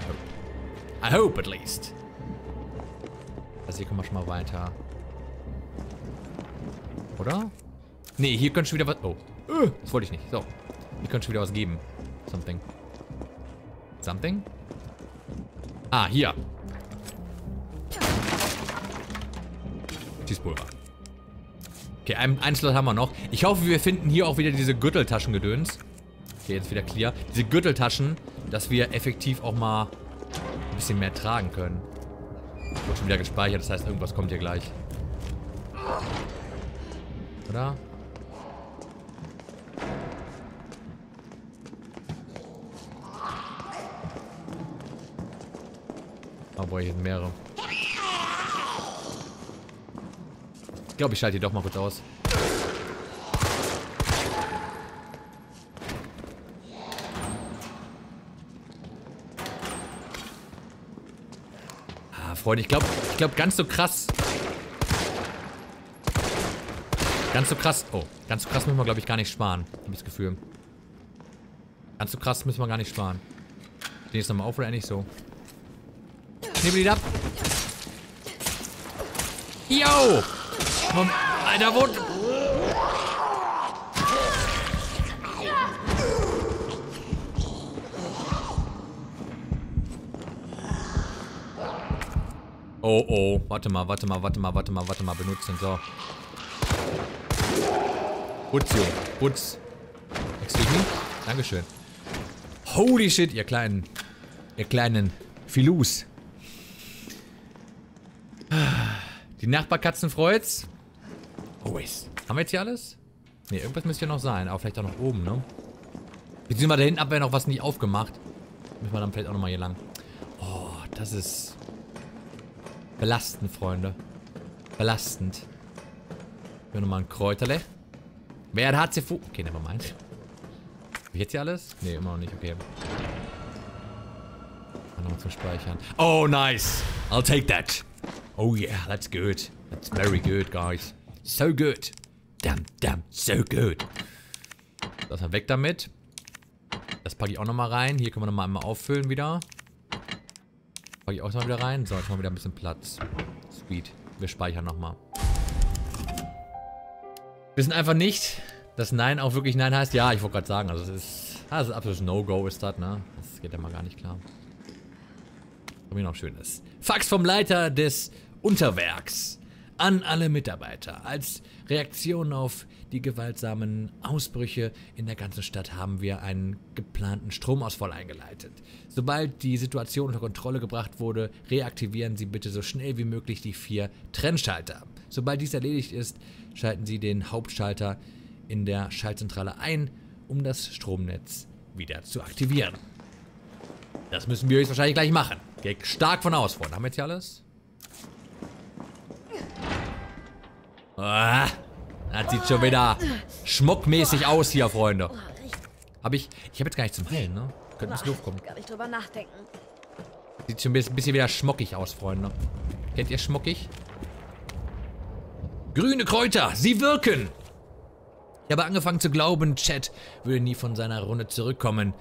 I hope. I hope at least. Also hier kommen wir schon mal weiter. Oder? Nee, hier könnte schon wieder was... Oh. Äh, das wollte ich nicht. So. Hier könnte schon wieder was geben. Something. Something? Ah, hier. Schießpulver. Okay, ein, ein Slot haben wir noch. Ich hoffe, wir finden hier auch wieder diese Gürteltaschen gedöns. Okay, jetzt wieder clear. Diese Gürteltaschen, dass wir effektiv auch mal ein bisschen mehr tragen können. Wurde schon wieder gespeichert, das heißt, irgendwas kommt hier gleich. Oder? Hier sind mehrere. Ich glaube, ich schalte die doch mal kurz aus. Ah, Freunde, ich glaube, ich glaube, ganz so krass. Ganz so krass. Oh, ganz so krass müssen wir, glaube ich, gar nicht sparen. Hab ich das Gefühl. Ganz so krass müssen wir gar nicht sparen. Den jetzt nochmal auf oder nicht so? Knibbel ab. Yo! Mom Alter, wo... Oh, oh. Warte mal, warte mal, warte mal, warte mal, warte mal. Benutzen, so. Junge. Putz. Excuse me? Dankeschön. Holy shit, ihr kleinen... Ihr kleinen Filus. Die Nachbarkatzen freut's. Always. Haben wir jetzt hier alles? Ne, irgendwas müsste hier noch sein. Aber vielleicht auch noch oben, ne? Beziehungsweise da hinten haben wir noch was nicht aufgemacht. Müssen wir dann vielleicht auch nochmal hier lang. Oh, das ist... Belastend, Freunde. Belastend. Hier nochmal ein Kräuterle. Wer hat fu... Okay, nevermind. Hab ich jetzt hier alles? Ne, immer noch nicht. Okay. Nochmal zum Speichern. Oh, nice. I'll take that. Oh yeah, that's good. That's very good, guys. So good. Damn, damn, so good. Das mal weg damit. Das packe ich auch nochmal rein. Hier können wir nochmal einmal auffüllen wieder. Packe ich auch mal wieder rein. So, jetzt haben wir wieder ein bisschen Platz. Sweet. Wir speichern nochmal. Wir sind einfach nicht, dass Nein auch wirklich Nein heißt. Ja, ich wollte gerade sagen, also es ist, ah, das ist absolutes No-Go ist das, ne? Das geht ja mal gar nicht klar. Was mir noch schön ist. Fax vom Leiter des Unterwerks an alle Mitarbeiter. Als Reaktion auf die gewaltsamen Ausbrüche in der ganzen Stadt haben wir einen geplanten Stromausfall eingeleitet. Sobald die Situation unter Kontrolle gebracht wurde, reaktivieren Sie bitte so schnell wie möglich die vier Trennschalter. Sobald dies erledigt ist, schalten Sie den Hauptschalter in der Schaltzentrale ein, um das Stromnetz wieder zu aktivieren. Das müssen wir höchstwahrscheinlich gleich machen. Gehe stark von aus, Freunde. Haben wir jetzt hier alles? Ah, das sieht schon wieder schmuckmäßig aus hier, Freunde. Hab ich... Ich habe jetzt gar nicht zum Heilen, ne? Könnte ein bisschen kommen. Gar nicht drüber nachdenken. Sieht schon ein bisschen wieder schmockig aus, Freunde. Kennt ihr schmockig? Grüne Kräuter, sie wirken! Ich habe angefangen zu glauben, Chad würde nie von seiner Runde zurückkommen.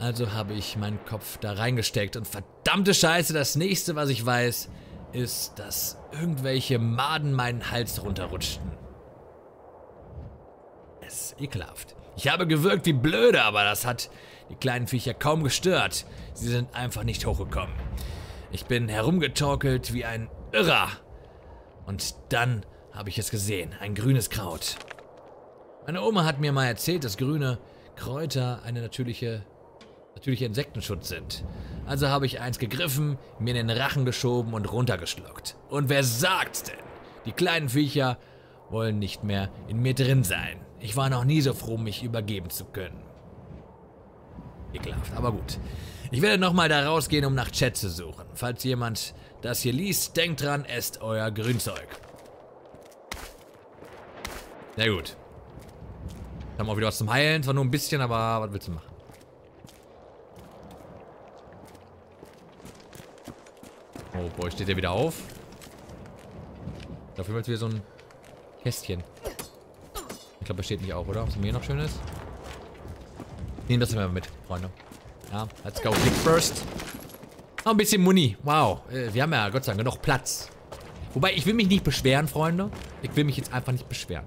Also habe ich meinen Kopf da reingesteckt und verdammte Scheiße, das nächste, was ich weiß, ist, dass irgendwelche Maden meinen Hals runterrutschten. Es ist ekelhaft. Ich habe gewirkt wie blöde, aber das hat die kleinen Viecher kaum gestört. Sie sind einfach nicht hochgekommen. Ich bin herumgetorkelt wie ein Irrer. Und dann habe ich es gesehen, ein grünes Kraut. Meine Oma hat mir mal erzählt, dass grüne Kräuter eine natürliche, natürliche Insektenschutz sind. Also habe ich eins gegriffen, mir in den Rachen geschoben und runtergeschluckt. Und wer sagt's denn? Die kleinen Viecher wollen nicht mehr in mir drin sein. Ich war noch nie so froh, mich übergeben zu können. Ekelhaft, aber gut. Ich werde nochmal da rausgehen, um nach Chat zu suchen. Falls jemand das hier liest, denkt dran, esst euer Grünzeug. Sehr gut. Wir haben auch wieder was zum Heilen. Zwar nur ein bisschen, aber was willst du machen? Oh boy, steht der wieder auf? Dafür wird wieder so ein Kästchen. Ich glaube, er steht nicht auf, oder? Was hier noch Schönes? Nehmen das mal mit, Freunde. Ja, let's go. Click first. Oh, ein bisschen Muni. Wow. Äh, wir haben ja Gott sei Dank genug Platz. Wobei, ich will mich nicht beschweren, Freunde. Ich will mich jetzt einfach nicht beschweren.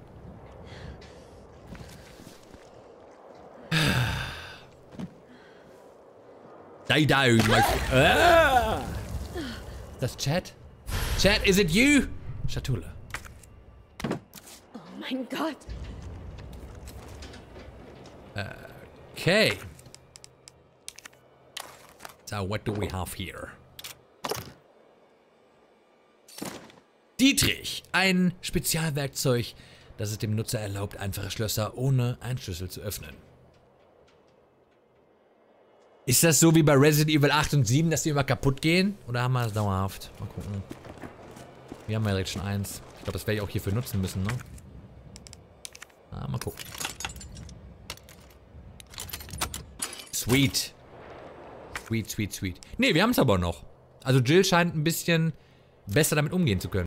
*sighs* Die down, my... Ah! Das Chat? Chat, is it you? Schatulle. mein Gott. Okay. So, what do we have here? Dietrich, ein Spezialwerkzeug, das es dem Nutzer erlaubt, einfache Schlösser ohne einen Schlüssel zu öffnen. Ist das so wie bei Resident Evil 8 und 7, dass die immer kaputt gehen? Oder haben wir das dauerhaft? Mal gucken. Wir haben ja direkt schon eins. Ich glaube, das werde ich auch hierfür nutzen müssen, ne? Ah, mal gucken. Sweet. Sweet, sweet, sweet. Ne, wir haben es aber noch. Also Jill scheint ein bisschen besser damit umgehen zu können.